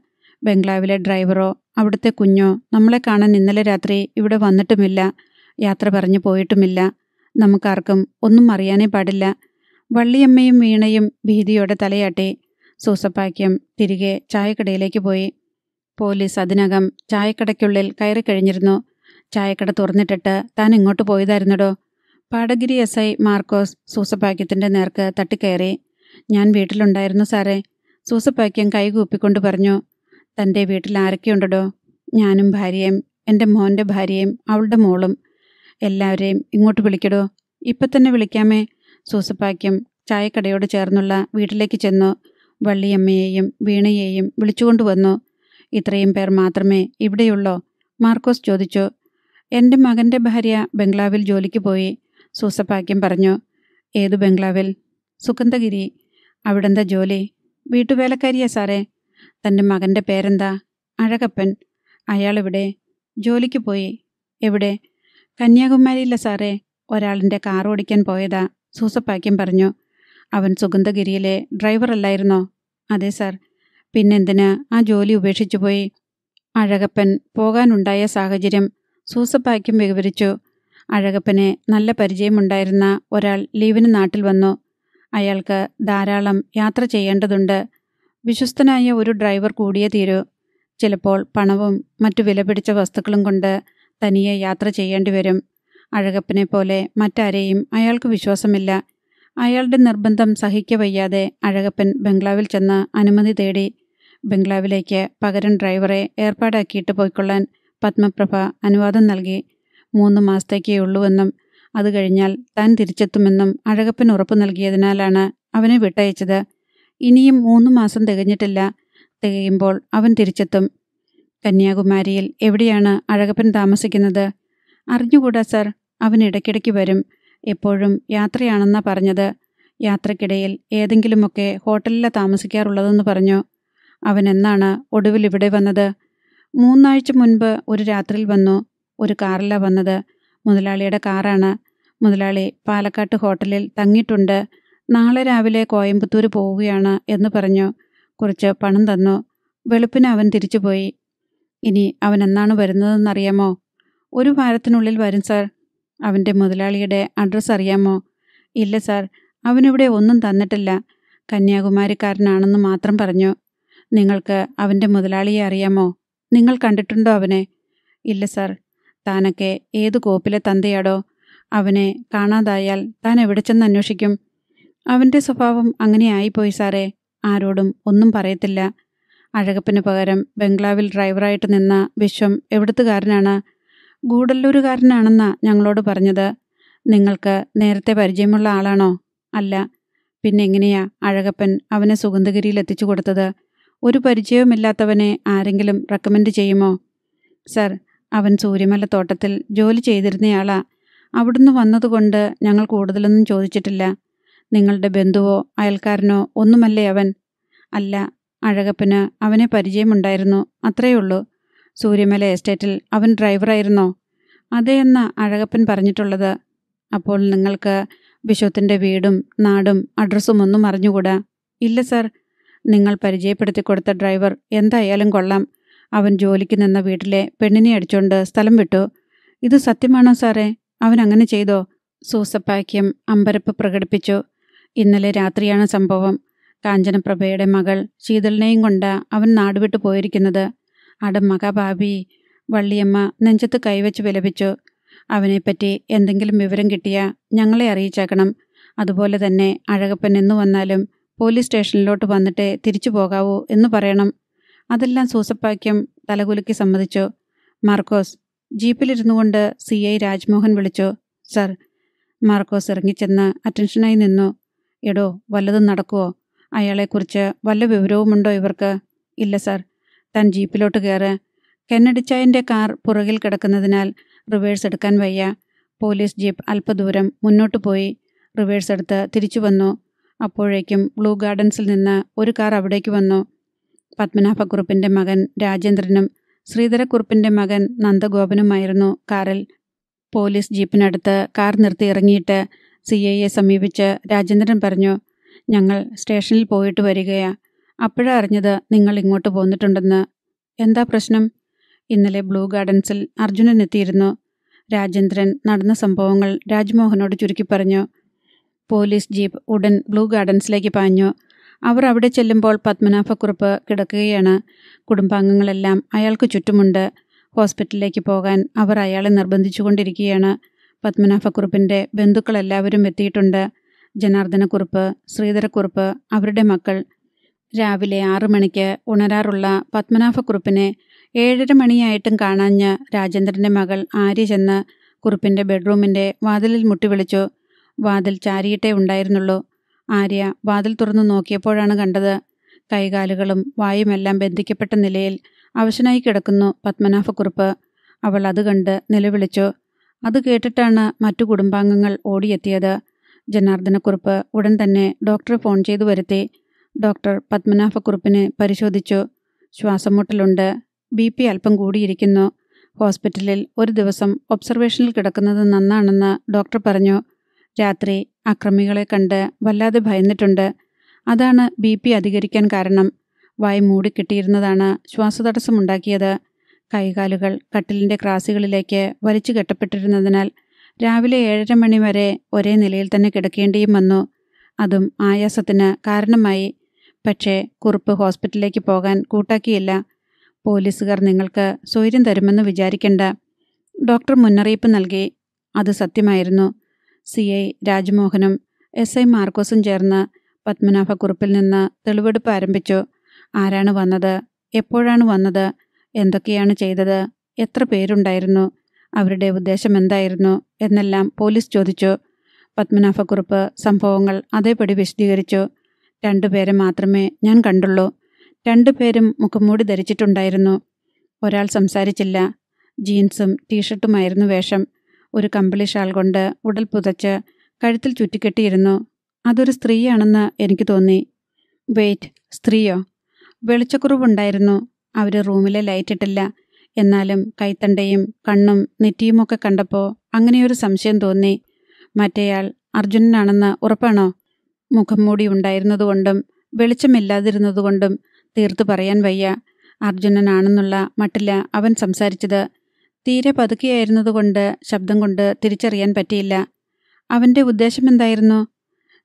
[SPEAKER 1] ബംഗ്ലാവിലെ ഡ്രൈവറോ അവിടുത്തെ കുഞ്ഞോ നമ്മളെ കാണാൻ ഇന്നലെ രാത്രി ഇവിടെ വന്നിട്ടുമില്ല. യാത്ര പറഞ്ഞു പോയിട്ടുമില്ല. നമുക്കാർക്കും ഒന്നും അറിയാനേ പാടില്ല. വള്ളിയമ്മയും വീണയും ഭീതിയോടെ തലയാട്ടി. സൂസപ്പാക്യം തിരികെ ചായക്കടയിലേക്ക് പോയി. പോലീസ് അതിനകം ചായക്കടയ്ക്കുള്ളിൽ കയറിക്കഴിഞ്ഞിരുന്നു. ചായക്കട തുറന്നിട്ടിട്ട് താൻ ഇങ്ങോട്ട് പോയതായിരുന്നടോ? പാടഗിരി എസ് ഐ മാർക്കോസ് സൂസപ്പാക്യത്തിന്റെ നേർക്ക് തട്ടിക്കയറി. ഞാൻ വീട്ടിലുണ്ടായിരുന്നു സാറേ. സൂസപ്പാക്യം കൈകൂപ്പിക്കൊണ്ട് പറഞ്ഞു തന്റെ വീട്ടിൽ ആരൊക്കെയുണ്ടടോ? ഞാനും ഭാര്യയും എന്റെ മോന്റെ ഭാര്യയും അവളുടെ മോളും. എല്ലാവരെയും ഇങ്ങോട്ട് വിളിക്കടോ. ഇപ്പം തന്നെ വിളിക്കാമേ. സൂസപ്പാക്യം ചായക്കടയോട് ചേർന്നുള്ള വീട്ടിലേക്ക് ചെന്നു വള്ളിയമ്മയെയും വീണയെയും വിളിച്ചുകൊണ്ടുവന്നു ഇത്രയും പേർ മാത്രമേ ഇവിടെയുള്ളോ? മാർക്കോസ് ചോദിച്ചു. എന്റെ മകന്റെ ഭാര്യ ബംഗ്ലാവിൽ ജോലിക്ക് പോയി. സൂസപ്പാക്യം പറഞ്ഞു ഏതു ബംഗ്ലാവിൽ? സുഗന്ധഗിരി. അവിടെന്താ ജോലി? വീട്ടുവേലക്കാരിയാ സാറേ. തന്റെ മകന്റെ പേരെന്താ? അഴകപ്പൻ. അയാളിവിടെ. ജോലിക്ക് പോയി. എവിടെ? കന്യാകുമാരിയില്ല സാറേ. ഒരാളിന്റെ കാർ ഓടിക്കാൻ പോയതാ. സൂസപ്പാക്യം പറഞ്ഞു അവൻ സുഗന്ധഗിരിയിലെ ഡ്രൈവറല്ലായിരുന്നോ അതെ സാർ. പിന്നെന്തിന് ആ ജോലി ഉപേക്ഷിച്ചു പോയി അഴകപ്പൻ പോകാനുണ്ടായ സാഹചര്യം സൂസപ്പാക്യം വിവരിച്ചു അഴകപ്പനെ നല്ല പരിചയമുണ്ടായിരുന്ന ഒരാൾ ലീവിന് നാട്ടിൽ വന്നു. അയാൾക്ക് ധാരാളം യാത്ര ചെയ്യേണ്ടതുണ്ട്. വിശ്വസ്തനായ ഒരു ഡ്രൈവർ കൂടിയേ തീരൂ. ചിലപ്പോൾ പണവും മറ്റു വിലപിടിച്ച വസ്തുക്കളും കൊണ്ട് തനിയെ യാത്ര ചെയ്യേണ്ടി വരും. അഴകപ്പനെ പോലെ മറ്റാരെയും അയാൾക്ക് വിശ്വാസമില്ല. അയാളുടെ നിർബന്ധം സഹിക്കവയ്യാതെ അഴകപ്പൻ ബംഗ്ലാവിൽ ചെന്ന് അനുമതി തേടി. ബംഗ്ലാവിലേക്ക് പകരം ഡ്രൈവറെ ഏർപ്പാടാക്കിയിട്ട് പോയിക്കൊള്ളാൻ പത്മപ്രഭ അനുവാദം നൽകി. മൂന്ന് മാസത്തേക്കേ ഉള്ളൂവെന്നും അത് കഴിഞ്ഞാൽ താൻ തിരിച്ചെത്തുമെന്നും അഴകപ്പൻ ഉറപ്പു നൽകിയതിനാലാണ് അവനെ വിട്ടയച്ചത്. ഇനിയും മൂന്ന് മാസം തികഞ്ഞിട്ടില്ല. തികയുമ്പോൾ അവൻ തിരിച്ചെത്തും. കന്യാകുമാരിയിൽ എവിടെയാണ് അഴകപ്പൻ താമസിക്കുന്നത്? അറിഞ്ഞുകൂടാ സർ. അവൻ ഇടയ്ക്കിടയ്ക്ക് വരും. എപ്പോഴും യാത്രയാണെന്നാ പറഞ്ഞത്. യാത്രക്കിടയിൽ ഏതെങ്കിലുമൊക്കെ ഹോട്ടലിലാണ് താമസിക്കാറുള്ളതെന്ന് പറഞ്ഞു. അവൻ എന്നാണ് ഒടുവിൽ ഇവിടെ വന്നത്? മൂന്നാഴ്ച മുൻപ് ഒരു രാത്രിയിൽ വന്നു. ഒരു കാറില്ല വന്നത്. മുതലാളിയുടെ കാറാണ്. മുതലാളി പാലക്കാട്ട് ഹോട്ടലിൽ തങ്ങിയിട്ടുണ്ട്. നാളെ രാവിലെ കോയമ്പത്തൂർ പോവുകയാണ് എന്ന് പറഞ്ഞു. കുറച്ച് പണം തന്നു. വെളുപ്പിന് അവൻ തിരിച്ചുപോയി ഇനി അവൻ എന്നാണ് വരുന്നതെന്നറിയാമോ? ഒരു വാരത്തിനുള്ളിൽ വരും സാർ. അവന്റെ മുതലാളിയുടെ അഡ്രസ്സ് അറിയാമോ? ഇല്ല സാർ. അവനിവിടെ ഒന്നും തന്നിട്ടില്ല. കന്യാകുമാരിക്കാരനാണെന്ന് മാത്രം പറഞ്ഞു. നിങ്ങൾക്ക് അവന്റെ മുതലാളിയെ അറിയാമോ? നിങ്ങൾ കണ്ടിട്ടുണ്ടോ അവനെ? ഇല്ല സാർ. താനൊക്കെ ഏത് കോപ്പിലെ തന്തയാടോ? അവനെ കാണാതായാൽ താൻ എവിടെ ചെന്ന് അന്വേഷിക്കും? അവന്റെ സ്വഭാവം അങ്ങനെ ആയിപ്പോയി സാറേ. ആരോടും ഒന്നും പറയത്തില്ല. അഴകപ്പന് പകരം ബംഗ്ലാവിൽ ഡ്രൈവറായിട്ട് നിന്ന വിശ്വം എവിടുത്തുകാരനാണ്? ഗൂഡല്ലൂരുകാരനാണെന്നാ ഞങ്ങളോട് പറഞ്ഞത്. നിങ്ങൾക്ക് നേരത്തെ പരിചയമുള്ള ആളാണോ? അല്ല. പിന്നെങ്ങനെയാ അഴകപ്പൻ അവനെ സുഗന്ധഗിരിയിൽ എത്തിച്ചു കൊടുത്തത്? ഒരു പരിചയവുമില്ലാത്തവനെ ആരെങ്കിലും റെക്കമെൻഡ് ചെയ്യുമോ? സർ അവൻ സൂര്യമല തോട്ടത്തിൽ ജോലി ചെയ്തിരുന്നയാളാ. അവിടുന്ന് വന്നതുകൊണ്ട് ഞങ്ങൾ കൂടുതലൊന്നും ചോദിച്ചിട്ടില്ല. നിങ്ങളുടെ ബന്ധുവോ അയൽക്കാരനോ ഒന്നുമല്ലേ അവൻ? അല്ല അഴകപ്പന് അവനെ പരിചയമുണ്ടായിരുന്നു അത്രയേ ഉള്ളൂ സൂര്യമല എസ്റ്റേറ്റിൽ അവൻ ഡ്രൈവറായിരുന്നോ? അതേ അഴകപ്പൻ പറഞ്ഞിട്ടുള്ളത്. അപ്പോൾ നിങ്ങൾക്ക് ബിശ്വത്തിന്റെ വീടും നാടും അഡ്രസ്സും ഒന്നും അറിഞ്ഞുകൂടാ? ഇല്ല സർ. നിങ്ങൾ പരിചയപ്പെടുത്തി കൊടുത്ത ഡ്രൈവർ എന്തായാലും കൊള്ളാം. അവൻ ജോലിക്ക് നിന്ന വീട്ടിലെ പെണ്ണിനെ അടിച്ചുകൊണ്ട് സ്ഥലം വിട്ടു. ഇത് സത്യമാണോ സാറേ? അവൻ അങ്ങനെ ചെയ്തോ? സൂസപ്പാക്യം അമ്പരപ്പ് പ്രകടിപ്പിച്ചു. ഇന്നലെ രാത്രിയാണ് സംഭവം. കാഞ്ചനപ്രഭയുടെ മകൾ ശീതളിനെയും കൊണ്ട് അവൻ നാടുവിട്ട് പോയിരിക്കുന്നത്. അട മകാഭാബി വള്ളിയമ്മ നെഞ്ചത്ത് കൈവച്ച് വിലപിച്ചു. അവനെപ്പറ്റി എന്തെങ്കിലും വിവരം കിട്ടിയാൽ ഞങ്ങളെ അറിയിച്ചേക്കണം. അതുപോലെ തന്നെ അഴകപ്പൻ എന്നു വന്നാലും പോലീസ് സ്റ്റേഷനിലോട്ട് വന്നിട്ടേ തിരിച്ചു പോകാവൂ എന്ന് പറയണം. അതെല്ലാം സൂസപ്പാക്യം തലകുലുക്കി സമ്മതിച്ചു. മാർക്കോസ് ജീപ്പിലിരുന്നു കൊണ്ട് സി ഐ രാജ്മോഹൻ വിളിച്ചു. സർ മാർക്കോസ് ഇറങ്ങിച്ചെന്ന് അറ്റൻഷനായി നിന്നു. എടോ വല്ലതും നടക്കുവോ? അയാളെക്കുറിച്ച് വല്ല വിവരവുമുണ്ടോ ഇവർക്ക്? ഇല്ല സർ. താൻ ജീപ്പിലോട്ട് കയറ്. കെന്നടിച്ചായന്റെ കാർ പുറകിൽ കിടക്കുന്നതിനാൽ റിവേഴ്സ് എടുക്കാൻ വയ്യ. പോലീസ് ജീപ്പ് അല്പദൂരം മുന്നോട്ട് പോയി. റിവേഴ്സ് എടുത്ത് തിരിച്ചു വന്നു. അപ്പോഴേക്കും ബ്ലൂ ഗാർഡൻസിൽ നിന്ന് ഒരു കാർ അവിടേക്ക് വന്നു. പത്മനാഭക്കുറുപ്പിന്റെ മകൻ രാജേന്ദ്രനും ശ്രീധരക്കുറുപ്പിന്റെ മകൻ നന്ദഗോപനുമായിരുന്നു കാറിൽ. പോലീസ് ജീപ്പിനടുത്ത് കാർ നിർത്തി ഇറങ്ങിയിട്ട് സി ഐയെ സമീപിച്ച് രാജേന്ദ്രൻ പറഞ്ഞു ഞങ്ങൾ സ്റ്റേഷനിൽ പോയിട്ട് വരികയാ. അപ്പോഴാ അറിഞ്ഞത് നിങ്ങൾ ഇങ്ങോട്ട് പോന്നിട്ടുണ്ടെന്ന്. എന്താ പ്രശ്നം? ഇന്നലെ ബ്ലൂ ഗാർഡൻസിൽ അർജുനൻ എത്തിയിരുന്നു. രാജേന്ദ്രൻ നടന്ന സംഭവങ്ങൾ രാജ്മോഹനോട് ചുരുക്കി പറഞ്ഞു പോലീസ് ജീപ്പ് ഉടൻ ബ്ലൂ ഗാർഡൻസിലേക്ക് പാഞ്ഞു. അവർ അവിടെ ചെല്ലുമ്പോൾ പത്മനാഭക്കുറുപ്പ് കിടക്കുകയാണ്. കുടുംബാംഗങ്ങളെല്ലാം അയാൾക്ക് ചുറ്റുമുണ്ട്. ഹോസ്പിറ്റലിലേക്ക് പോകാൻ അവർ അയാളെ നിർബന്ധിച്ചുകൊണ്ടിരിക്കുകയാണ്. പത്മനാഭക്കുറുപ്പിന്റെ ബന്ധുക്കളെല്ലാവരും എത്തിയിട്ടുണ്ട്. ജനാർദ്ദനക്കുറുപ്പ് ശ്രീധരക്കുറുപ്പ് അവരുടെ മക്കൾ. രാവിലെ ആറു മണിക്ക് ഉണരാറുള്ള പത്മനാഭക്കുറുപ്പിനെ ഏഴര മണിയായിട്ടും കാണാഞ്ഞ് രാജേന്ദ്രന്റെ മകൾ ആര്യ ചെന്ന് കുറുപ്പിന്റെ ബെഡ്റൂമിന്റെ വാതിലിൽ മുട്ടിവിളിച്ചു വാതിൽ ചാരിയിട്ടേ ഉണ്ടായിരുന്നുള്ളൂ. ആര്യ വാതിൽ തുറന്നു നോക്കിയപ്പോഴാണ് കണ്ടത്. കൈകാലുകളും വായുമെല്ലാം ബന്ധിക്കപ്പെട്ട നിലയിൽ അവശനായി കിടക്കുന്നു പത്മനാഭക്കുറുപ്പ്. അവൾ അത് കണ്ട് നിലവിളിച്ചു. അത് കേട്ടിട്ടാണ് മറ്റു കുടുംബാംഗങ്ങൾ ഓടിയെത്തിയത്. ജനാർദ്ദനക്കുറുപ്പ് ഉടൻ തന്നെ ഡോക്ടറെ ഫോൺ ചെയ്തു വരുത്തി. ഡോക്ടർ പത്മനാഭക്കുറുപ്പിനെ പരിശോധിച്ചു. ശ്വാസം മുട്ടലുണ്ട് ബി പി അല്പം കൂടിയിരിക്കുന്നു. ഹോസ്പിറ്റലിൽ ഒരു ദിവസം ഒബ്സർവേഷനിൽ കിടക്കുന്നത് നന്നാണെന്ന് ഡോക്ടർ പറഞ്ഞു. രാത്രി അക്രമികളെ കണ്ട് വല്ലാതെ ഭയന്നിട്ടുണ്ട്. അതാണ് ബി പി അധികരിക്കാൻ കാരണം. വായ് മൂടിക്കിട്ടിയിരുന്നതാണ് ശ്വാസതടസ്സമുണ്ടാക്കിയത്. കൈകാലുകൾ കട്ടിലിന്റെ ക്രാസുകളിലേക്ക് വലിച്ചു കെട്ടപ്പെട്ടിരുന്നതിനാൽ രാവിലെ ഏഴര മണി വരെ ഒരേ നിലയിൽ തന്നെ കിടക്കേണ്ടിയും വന്നു. അതും ആയാസത്തിന് കാരണമായി. പക്ഷേ കുറുപ്പ് ഹോസ്പിറ്റലിലേക്ക് പോകാൻ കൂട്ടാക്കിയില്ല. പോലീസുകാർ നിങ്ങൾക്ക് സ്വൈര്യം തരുമെന്ന് വിചാരിക്കണ്ട. ഡോക്ടർ മുന്നറിയിപ്പ് നൽകി. അത് സത്യമായിരുന്നു. സി ഐ രാജ്മോഹനും എസ് ഐ മാർക്കോസും ചേർന്ന് പത്മനാഭക്കുറിപ്പിൽ നിന്ന് തെളിവെടുപ്പ് ആരംഭിച്ചു. ആരാണ് വന്നത്? എപ്പോഴാണ് വന്നത്? എന്തൊക്കെയാണ് ചെയ്തത്? എത്ര പേരുണ്ടായിരുന്നു? അവരുടെ ഉദ്ദേശം എന്തായിരുന്നു? എന്നെല്ലാം പോലീസ് ചോദിച്ചു. പത്മനാഭക്കുറിപ്പ് സംഭവങ്ങൾ അതേപടി വിശദീകരിച്ചു. രണ്ടുപേരെ മാത്രമേ ഞാൻ കണ്ടുള്ളൂ. രണ്ടുപേരും മുഖംമൂടി ധരിച്ചിട്ടുണ്ടായിരുന്നു. ഒരാൾ സംസാരിച്ചില്ല. ജീൻസും ടീഷർട്ടുമായിരുന്നു വേഷം. ഒരു കമ്പിളി ഷാൾ കൊണ്ട് ഉടൽ പുതച്ച് കഴുത്തിൽ ചുറ്റിക്കെട്ടിയിരുന്നു. അതൊരു സ്ത്രീയാണെന്ന് എനിക്ക് തോന്നി. വെയിറ്റ് സ്ത്രീയോ? വെളിച്ചക്കുറവുണ്ടായിരുന്നു. അവർ റൂമിലെ ലൈറ്റ് ഇട്ടില്ല. എന്നാലും കൈത്തണ്ടയും കണ്ണും നെറ്റിയുമൊക്കെ കണ്ടപ്പോൾ അങ്ങനെയൊരു സംശയം തോന്നി. മറ്റേയാൾ അർജുനനാണെന്ന് ഉറപ്പാണോ? മുഖം മൂടി ഉണ്ടായിരുന്നതുകൊണ്ടും വെളിച്ചമില്ലാതിരുന്നതുകൊണ്ടും തീർത്തു പറയാൻ വയ്യ. അർജുനനാണെന്നുള്ള മട്ടില്ല അവൻ സംസാരിച്ചത്. തീരെ പതുക്കെയായിരുന്നതുകൊണ്ട് ശബ്ദം കൊണ്ട് തിരിച്ചറിയാൻ പറ്റിയില്ല. അവന്റെ ഉദ്ദേശം എന്തായിരുന്നു?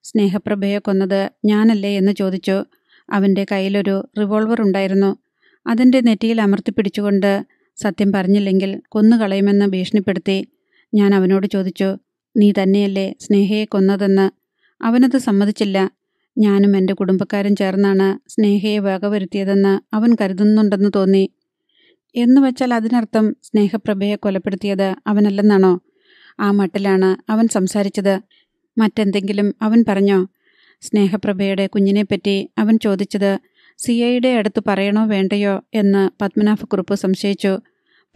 [SPEAKER 1] സ്നേഹപ്രഭയെ കൊന്നത് ഞാനല്ലേ എന്ന് ചോദിച്ചു. അവന്റെ കയ്യിലൊരു റിവോൾവർ ഉണ്ടായിരുന്നു. അതിന്റെ നെറ്റിയിൽ അമർത്തി പിടിച്ചുകൊണ്ട് സത്യം പറഞ്ഞില്ലെങ്കിൽ കൊന്നുകളയുമെന്ന് ഭീഷണിപ്പെടുത്തി ഞാൻ അവനോട് ചോദിച്ചു നീ തന്നെയല്ലേ സ്നേഹയെ കൊന്നതെന്ന്? അവനത് സമ്മതിച്ചില്ല. ഞാനും എന്റെ കുടുംബക്കാരും ചേർന്നാണ് സ്നേഹയെ വകവരുത്തിയതെന്ന് അവൻ കരുതുന്നുണ്ടെന്ന് തോന്നി. എന്ന് വെച്ചാൽ അതിനർത്ഥം സ്നേഹപ്രഭയെ കൊലപ്പെടുത്തിയത് അവനല്ലെന്നാണോ? ആ മട്ടിലാണ് അവൻ സംസാരിച്ചത്. മറ്റെന്തെങ്കിലും അവൻ പറഞ്ഞോ? സ്നേഹപ്രഭയുടെ കുഞ്ഞിനെപ്പറ്റി അവൻ ചോദിച്ചത് സി ഐയുടെ അടുത്ത് പറയണോ വേണ്ടയോ എന്ന് പത്മനാഭ പത്മനാഭക്കുറുപ്പ് സംശയിച്ചു.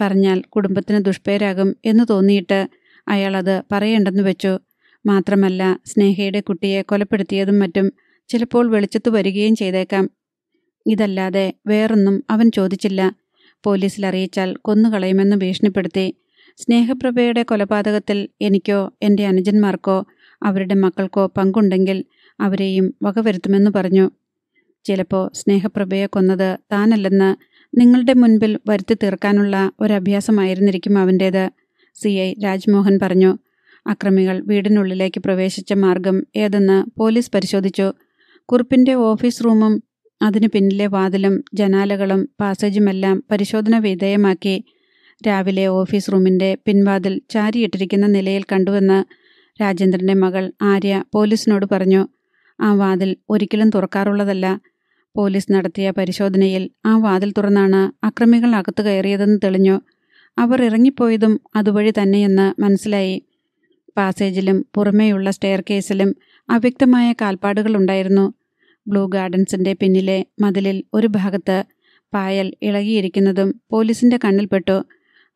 [SPEAKER 1] പറഞ്ഞാൽ കുടുംബത്തിന് ദുഷ്പേരാകും എന്ന് തോന്നിയിട്ട് അയാൾ അത് പറയേണ്ടെന്ന് വെച്ചു. മാത്രമല്ല സ്നേഹയുടെ കുട്ടിയെ കൊലപ്പെടുത്തിയതും മറ്റും ചിലപ്പോൾ വെളിച്ചത്ത് വരികയും ചെയ്തേക്കാം. ഇതല്ലാതെ വേറൊന്നും അവൻ ചോദിച്ചില്ല. പോലീസിൽ അറിയിച്ചാൽ കൊന്നുകളയുമെന്ന് ഭീഷണിപ്പെടുത്തി. സ്നേഹപ്രഭയുടെ കൊലപാതകത്തിൽ എനിക്കോ എന്റെ അനുജന്മാർക്കോ അവരുടെ മക്കൾക്കോ പങ്കുണ്ടെങ്കിൽ അവരെയും വകവരുത്തുമെന്ന് പറഞ്ഞു. ചിലപ്പോൾ സ്നേഹപ്രഭയെ കൊന്നത് താനല്ലെന്ന് നിങ്ങളുടെ മുൻപിൽ വരുത്തി തീർക്കാനുള്ള ഒരഭ്യാസമായിരുന്നിരിക്കും അവന്റേത് സി. ഐ. രാജ്മോഹൻ പറഞ്ഞു. അക്രമികൾ വീടിനുള്ളിലേക്ക് പ്രവേശിച്ച മാർഗം ഏതെന്ന് പോലീസ് പരിശോധിച്ചു. കുറിപ്പിന്റെ ഓഫീസ് റൂമും അതിനു പിന്നിലെ വാതിലും ജനാലകളും പാസേജുമെല്ലാം പരിശോധന വിധേയമാക്കി രാവിലെ ഓഫീസ് റൂമിന്റെ പിൻവാതിൽ ചാരിയിട്ടിരിക്കുന്ന നിലയിൽ കണ്ടുവെന്ന് രാജേന്ദ്രന്റെ മകൾ ആര്യ പോലീസിനോട് പറഞ്ഞു ആ വാതിൽ ഒരിക്കലും തുറക്കാറുള്ളതല്ല. പോലീസ് നടത്തിയ പരിശോധനയിൽ ആ വാതിൽ തുറന്നാണ് അക്രമികൾ അകത്ത് കയറിയതെന്ന് തെളിഞ്ഞു. അവർ ഇറങ്ങിപ്പോയതും അതുവഴി തന്നെയെന്ന് മനസ്സിലായി. പാസേജിലും പുറമേയുള്ള സ്റ്റെയർ കേസിലും അവ്യക്തമായ കാൽപ്പാടുകളുണ്ടായിരുന്നു ബ്ലൂ ഗാർഡൻസിന്റെ പിന്നിലെ മതിലിൽ ഒരു ഭാഗത്ത് പായൽ ഇളകിയിരിക്കുന്നതും പോലീസിന്റെ കണ്ണിൽപ്പെട്ടു.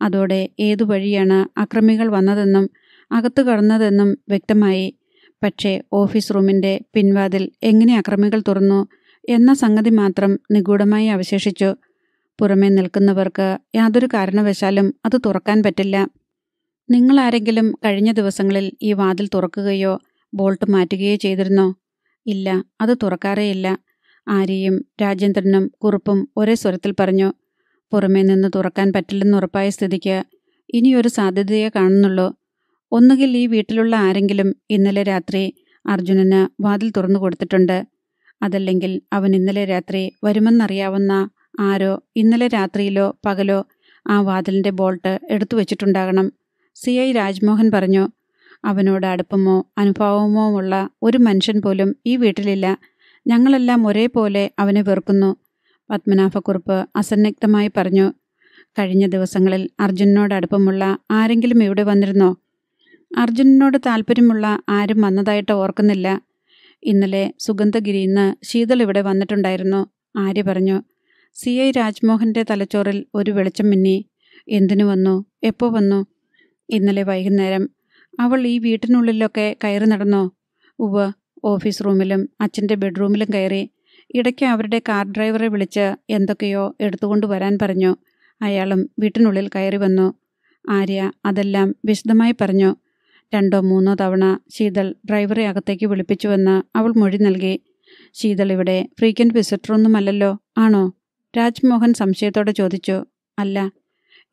[SPEAKER 1] അതോടെ ഏതു വഴിയാണ് അക്രമികൾ വന്നതെന്നും അകത്തു കടന്നതെന്നും വ്യക്തമായി. പക്ഷേ ഓഫീസ് റൂമിന്റെ പിൻവാതിൽ എങ്ങനെ അക്രമികൾ തുറന്നു എന്ന സംഗതി മാത്രം നിഗൂഢമായി അവശേഷിച്ചു. പുറമേ നിൽക്കുന്നവർക്ക് യാതൊരു കാരണവശാലും അത് തുറക്കാൻ പറ്റില്ല. നിങ്ങളാരെങ്കിലും കഴിഞ്ഞ ദിവസങ്ങളിൽ ഈ വാതിൽ തുറക്കുകയോ ബോൾട്ട് മാറ്റുകയോ ചെയ്തിരുന്നോ? ഇല്ല അത് തുറക്കാറേയില്ല ആര്യയും രാജേന്ദ്രനും കുറുപ്പും ഒരേ സ്വരത്തിൽ പറഞ്ഞു പുറമേ നിന്ന് തുറക്കാൻ പറ്റില്ലെന്ന് ഉറപ്പായ സ്ഥിതിക്ക് ഇനിയൊരു സാധ്യതയെ കാണുന്നുള്ളൂ. ഒന്നുകിൽ ഈ വീട്ടിലുള്ള ആരെങ്കിലും ഇന്നലെ രാത്രി അർജുനന് വാതിൽ തുറന്നു കൊടുത്തിട്ടുണ്ട്. അതല്ലെങ്കിൽ അവൻ ഇന്നലെ രാത്രി വരുമെന്നറിയാവുന്ന ആരോ ഇന്നലെ രാത്രിയിലോ പകലോ ആ വാതിലിന്റെ ബോൾട്ട് എടുത്തു വച്ചിട്ടുണ്ടാകണം സി ഐ രാജ്മോഹൻ പറഞ്ഞു അവനോട് അടുപ്പമോ അനുഭവമോ ഉള്ള ഒരു മനുഷ്യൻ പോലും ഈ വീട്ടിലില്ല. ഞങ്ങളെല്ലാം ഒരേപോലെ അവനെ വെറുക്കുന്നു. പത്മനാഭക്കുറുപ്പ് അസന്നിഗ്ധമായി പറഞ്ഞു കഴിഞ്ഞ ദിവസങ്ങളിൽ അർജുനോട് അടുപ്പമുള്ള ആരെങ്കിലും ഇവിടെ വന്നിരുന്നോ? അർജുനനോട് താല്പര്യമുള്ള ആരും വന്നതായിട്ട് ഓർക്കുന്നില്ല. ഇന്നലെ സുഗന്ധഗിരിയിൽ ശീതൾ ഇവിടെ വന്നിട്ടുണ്ടായിരുന്നു ആര്യ പറഞ്ഞു. സി. ഐ. രാജ്മോഹന്റെ തലച്ചോറിൽ ഒരു വെളിച്ചം മിന്നി. എന്തിനു വന്നു? എപ്പോൾ വന്നു? ഇന്നലെ വൈകുന്നേരം അവൾ ഈ വീട്ടിനുള്ളിലൊക്കെ കയറി നടന്നോ? ഉവ്വ് ഓഫീസ് റൂമിലും അച്ഛന്റെ ബെഡ്റൂമിലും കയറി. ഇടയ്ക്ക് അവരുടെ കാർ ഡ്രൈവറെ വിളിച്ച് എന്തൊക്കെയോ എടുത്തുകൊണ്ട് വരാൻ പറഞ്ഞു. അയാളും വീട്ടിനുള്ളിൽ കയറി വന്നു. ആര്യ അതെല്ലാം വിശദമായി പറഞ്ഞു. രണ്ടോ മൂന്നോ തവണ ശീതൾ ഡ്രൈവറെ അകത്തേക്ക് വിളിപ്പിച്ചുവെന്ന് അവൾ മൊഴി നൽകി. ശീതൾ ഇവിടെ ഫ്രീക്വന്റ് വിസിറ്ററൊന്നുമല്ലല്ലോ ആണോ? രാജ്മോഹൻ സംശയത്തോടെ ചോദിച്ചു. അല്ല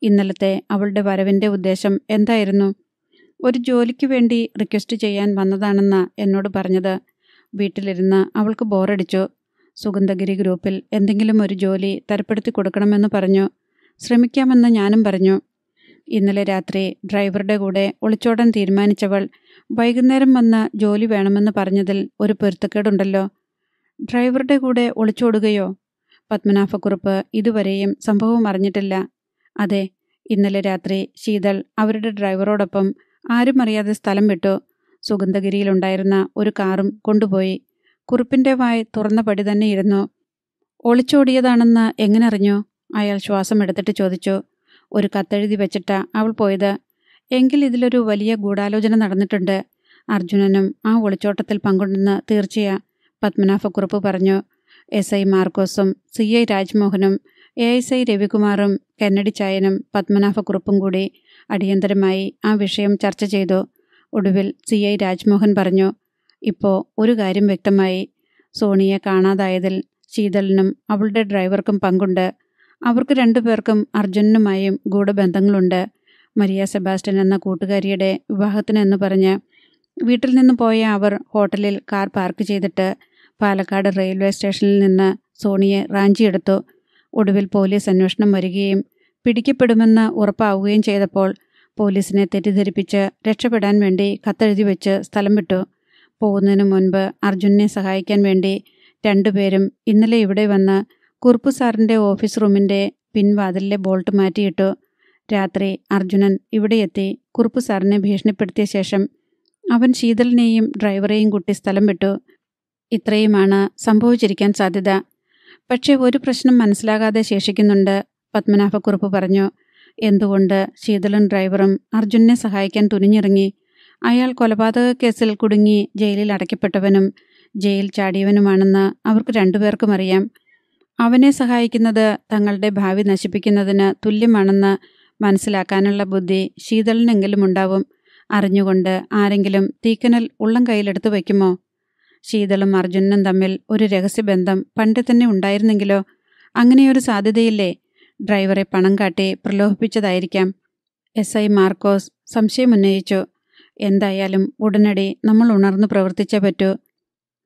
[SPEAKER 1] ഇന്നലത്തെ അവളുടെ വരവിന്റെ ഉദ്ദേശം എന്തായിരുന്നു? ഒരു ജോലിക്ക് വേണ്ടി റിക്വസ്റ്റ് ചെയ്യാൻ വന്നതാണെന്ന് എന്നോട് പറഞ്ഞത്. വീട്ടിലിരുന്ന് അവൾക്ക് ബോറടിച്ചു. സുഗന്ധഗിരി ഗ്രൂപ്പിൽ എന്തെങ്കിലും ഒരു ജോലി തരപ്പെടുത്തി കൊടുക്കണമെന്ന് പറഞ്ഞു. ശ്രമിക്കാമെന്ന് ഞാനും പറഞ്ഞു. ഇന്നലെ രാത്രി ഡ്രൈവറുടെ കൂടെ ഒളിച്ചോടാൻ തീരുമാനിച്ചവൾ വൈകുന്നേരം വന്ന് ജോലി വേണമെന്ന് പറഞ്ഞതിൽ ഒരു പൊരുത്തക്കേടുണ്ടല്ലോ. ഡ്രൈവറുടെ കൂടെ ഒളിച്ചോടുകയോ? പത്മനാഭക്കുറുപ്പ് ഇതുവരെയും സംഭവം അറിഞ്ഞിട്ടില്ല. അതെ ഇന്നലെ രാത്രി ശീതൾ അവരുടെ ഡ്രൈവറോടൊപ്പം ആരും അറിയാതെ സ്ഥലം വിട്ടു. സുഗന്ധഗിരിയിലുണ്ടായിരുന്ന ഒരു കാറും കൊണ്ടുപോയി. കുറുപ്പിന്റെ വായ് തുറന്ന പടി തന്നെ ഇരുന്നു. ഒളിച്ചോടിയതാണെന്ന് എങ്ങനെ അറിഞ്ഞു? അയാൾ ശ്വാസം എടുത്തിട്ട് ചോദിച്ചു. ഒരു കത്തെഴുതി വെച്ചിട്ട അവൾ പോയത്. എങ്കിൽ ഇതിലൊരു വലിയ ഗൂഢാലോചന നടന്നിട്ടുണ്ട്. അർജുനനും ആ ഒളിച്ചോട്ടത്തിൽ പങ്കുണ്ടെന്ന് തീർച്ചയാ പത്മനാഭക്കുറുപ്പ് പറഞ്ഞു. എസ് ഐ മാർക്കോസും സി ഐ രാജ്മോഹനും എ എസ് ഐ രവികുമാറും കന്നഡി ചായനും പത്മനാഭക്കുറുപ്പും കൂടി അടിയന്തരമായി ആ വിഷയം ചർച്ച ചെയ്തു. ഒടുവിൽ സി ഐ രാജ്മോഹൻ പറഞ്ഞു ഇപ്പോൾ ഒരു കാര്യം വ്യക്തമായി. സോണിയെ കാണാതായതിൽ ശീതളിനും അവളുടെ ഡ്രൈവർക്കും പങ്കുണ്ട്. അവർക്ക് രണ്ടുപേർക്കും അർജുനനുമായും ഗൂഢബന്ധങ്ങളുണ്ട്. മരിയ സെബാസ്റ്റ്യൻ എന്ന കൂട്ടുകാരിയുടെ വിവാഹത്തിന് എന്ന് പറഞ്ഞ് വീട്ടിൽ നിന്ന് പോയ അവർ ഹോട്ടലിൽ കാർ പാർക്ക് ചെയ്തിട്ട് പാലക്കാട് റെയിൽവേ സ്റ്റേഷനിൽ നിന്ന് സോണിയെ റാഞ്ചിയെടുത്തു. ഒടുവിൽ പോലീസ് അന്വേഷണം വരികയും പിടിക്കപ്പെടുമെന്ന് ഉറപ്പാവുകയും ചെയ്തപ്പോൾ പോലീസിനെ തെറ്റിദ്ധരിപ്പിച്ച് രക്ഷപ്പെടാൻ വേണ്ടി കത്തെഴുതി വെച്ച് സ്ഥലം വിട്ടു. പോകുന്നതിന് മുൻപ് അർജുനെ സഹായിക്കാൻ വേണ്ടി രണ്ടുപേരും ഇന്നലെ ഇവിടെ വന്ന് കുറുപ്പ് സാറിന്റെ ഓഫീസ് റൂമിന്റെ പിൻവാതിലിലെ ബോൾട്ട് മാറ്റിയിട്ടു. രാത്രി അർജുനൻ ഇവിടെ എത്തി കുറുപ്പ് സാറിനെ ഭീഷണിപ്പെടുത്തിയ ശേഷം അവൻ ശീതളിനെയും ഡ്രൈവറെയും കൂട്ടി സ്ഥലം വിട്ടു. ഇത്രയുമാണ് സംഭവിച്ചിരിക്കാൻ സാധ്യത. പക്ഷേ ഒരു പ്രശ്നം മനസ്സിലാകാതെ ശേഷിക്കുന്നുണ്ട് പത്മനാഭക്കുറുപ്പ് പറഞ്ഞു എന്തുകൊണ്ട് ശീതളും ഡ്രൈവറും അർജുനെ സഹായിക്കാൻ തുനിഞ്ഞിറങ്ങി? അയാൾ കൊലപാതക കേസിൽ കുടുങ്ങി ജയിലിൽ അടയ്ക്കപ്പെട്ടവനും ജയിൽ ചാടിയവനുമാണെന്ന് അവർക്ക് രണ്ടുപേർക്കും അറിയാം. അവനെ സഹായിക്കുന്നത് തങ്ങളുടെ ഭാവി നശിപ്പിക്കുന്നതിന് തുല്യമാണെന്ന് മനസ്സിലാക്കാനുള്ള ബുദ്ധി ശീതളിനെങ്കിലും ഉണ്ടാവും. അറിഞ്ഞുകൊണ്ട് ആരെങ്കിലും തീക്കനൽ ഉള്ളം കയ്യിലെടുത്ത് വയ്ക്കുമോ? ശീതളും അർജുനനും തമ്മിൽ ഒരു രഹസ്യബന്ധം പണ്ട് തന്നെ ഉണ്ടായിരുന്നെങ്കിലോ? അങ്ങനെയൊരു സാധ്യതയില്ലേ? ഡ്രൈവറെ പണം കാട്ടി പ്രലോഭിപ്പിച്ചതായിരിക്കാം. എസ് ഐ മാർക്കോസ് സംശയമുന്നയിച്ചു എന്തായാലും ഉടനടി നമ്മൾ ഉണർന്നു പ്രവർത്തിച്ചേ പറ്റൂ.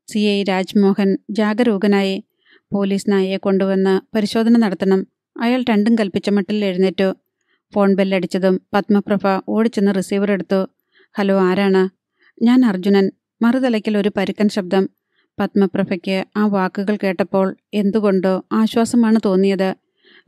[SPEAKER 1] സി ഐ രാജ്മോഹൻ ജാഗരൂകനായി പോലീസ് നായയെ കൊണ്ടുവന്ന് പരിശോധന നടത്തണം. അയാൾ രണ്ടും കൽപ്പിച്ച മട്ടിൽ എഴുന്നേറ്റു. ഫോൺ ബെല്ലടിച്ചതും പത്മപ്രഭ ഓടിച്ചെന്ന് റിസീവർ എടുത്തു. ഹലോ ആരാണ്? ഞാൻ അർജുനൻ. മറുതലയ്ക്കൽ ഒരു പരുക്കൻ ശബ്ദം. പത്മപ്രഭയ്ക്ക് ആ വാക്കുകൾ കേട്ടപ്പോൾ എന്തുകൊണ്ടോ ആശ്വാസമാണ് തോന്നിയത്.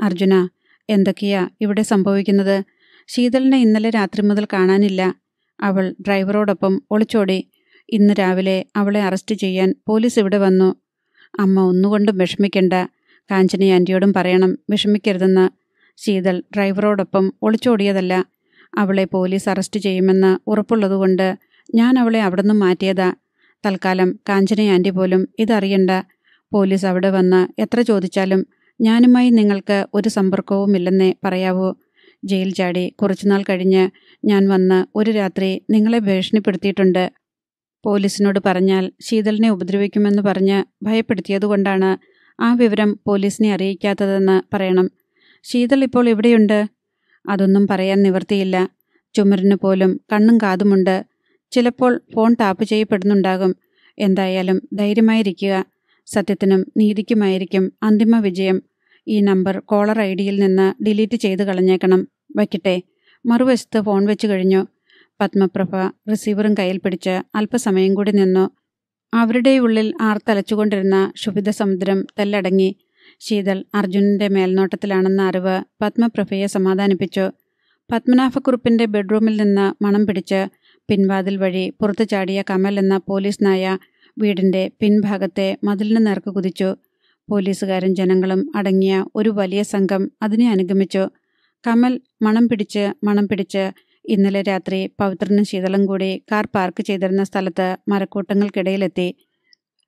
[SPEAKER 1] അർജുന എന്തൊക്കെയാ ഇവിടെ സംഭവിക്കുന്നത്? ശീതളിനെ ഇന്നലെ രാത്രി മുതൽ കാണാനില്ല. അവൾ ഡ്രൈവറോടൊപ്പം ഒളിച്ചോടി. ഇന്ന് രാവിലെ അവളെ അറസ്റ്റ് ചെയ്യാൻ പോലീസ് ഇവിടെ വന്നു. അമ്മ ഒന്നുകൊണ്ടും വിഷമിക്കണ്ട. കാഞ്ചനി ആന്റിയോടും പറയണം വിഷമിക്കരുതെന്ന്. ശീതൾ ഡ്രൈവറോടൊപ്പം ഒളിച്ചോടിയതല്ല. അവളെ പോലീസ് അറസ്റ്റ് ചെയ്യുമെന്ന് ഉറപ്പുള്ളതുകൊണ്ട് ഞാൻ അവളെ അവിടുന്ന് മാറ്റിയതാ. തൽക്കാലം കാഞ്ചന ആന്റി പോലും ഇതറിയണ്ട. പോലീസ് അവിടെ വന്ന് എത്ര ചോദിച്ചാലും ഞാനുമായി നിങ്ങൾക്ക് ഒരു സമ്പർക്കവുമില്ലെന്നേ പറയാവൂ. ജയിൽ ചാടി കുറച്ചുനാൾ കഴിഞ്ഞ് ഞാൻ വന്ന് ഒരു രാത്രി നിങ്ങളെ ഭീഷണിപ്പെടുത്തിയിട്ടുണ്ട്. പോലീസിനോട് പറഞ്ഞാൽ ശീതളിനെ ഉപദ്രവിക്കുമെന്ന് പറഞ്ഞ് ഭയപ്പെടുത്തിയതുകൊണ്ടാണ് ആ വിവരം പോലീസിനെ അറിയിക്കാത്തതെന്ന് പറയണം. ശീതൾ ഇപ്പോൾ ഇവിടെയുണ്ട് അതൊന്നും പറയാൻ നിവർത്തിയില്ല ചുമരിന് പോലും കണ്ണും കാതുമുണ്ട്. ചിലപ്പോൾ ഫോൺ ടാപ്പ് ചെയ്യപ്പെടുന്നുണ്ടാകും. എന്തായാലും ധൈര്യമായിരിക്കുക. സത്യത്തിനും നീതിക്കുമായിരിക്കും അന്തിമ വിജയം. ഈ നമ്പർ കോളർ ഐ ഡിയിൽ നിന്ന് ഡിലീറ്റ് ചെയ്ത് കളഞ്ഞേക്കണം. വയ്ക്കട്ടെ. മറുവശത്ത് ഫോൺ വെച്ച് കഴിഞ്ഞു. പത്മപ്രഭ റിസീവറും കയ്യിൽ പിടിച്ച് അല്പസമയം കൂടി നിന്നു. അവരുടെ ഉള്ളിൽ ആർത്തലച്ചുകൊണ്ടിരുന്ന ശുഭിത സമുദ്രം തെല്ലടങ്ങി. ശീതൽ അർജുനന്റെ മേൽനോട്ടത്തിലാണെന്ന അറിവ് പത്മപ്രഭയെ സമാധാനിപ്പിച്ചു. പത്മനാഭക്കുറുപ്പിന്റെ ബെഡ്റൂമിൽ നിന്ന് മണം പിടിച്ച് പിൻവാതിൽ വഴി പുറത്തു ചാടിയ കമൽ എന്ന പോലീസ് നായ വീടിന്റെ പിൻഭാഗത്തെ മതിലിന് നേർക്ക് കുതിച്ചു. പോലീസുകാരും ജനങ്ങളും അടങ്ങിയ ഒരു വലിയ സംഘം അതിനെ അനുഗമിച്ചു. കമൽ മണം പിടിച്ച് മണം പിടിച്ച് ഇന്നലെ രാത്രി പവിത്രനും ശീതളും കൂടി കാർ പാർക്ക് ചെയ്തിരുന്ന സ്ഥലത്ത് മരക്കൂട്ടങ്ങൾക്കിടയിലെത്തി.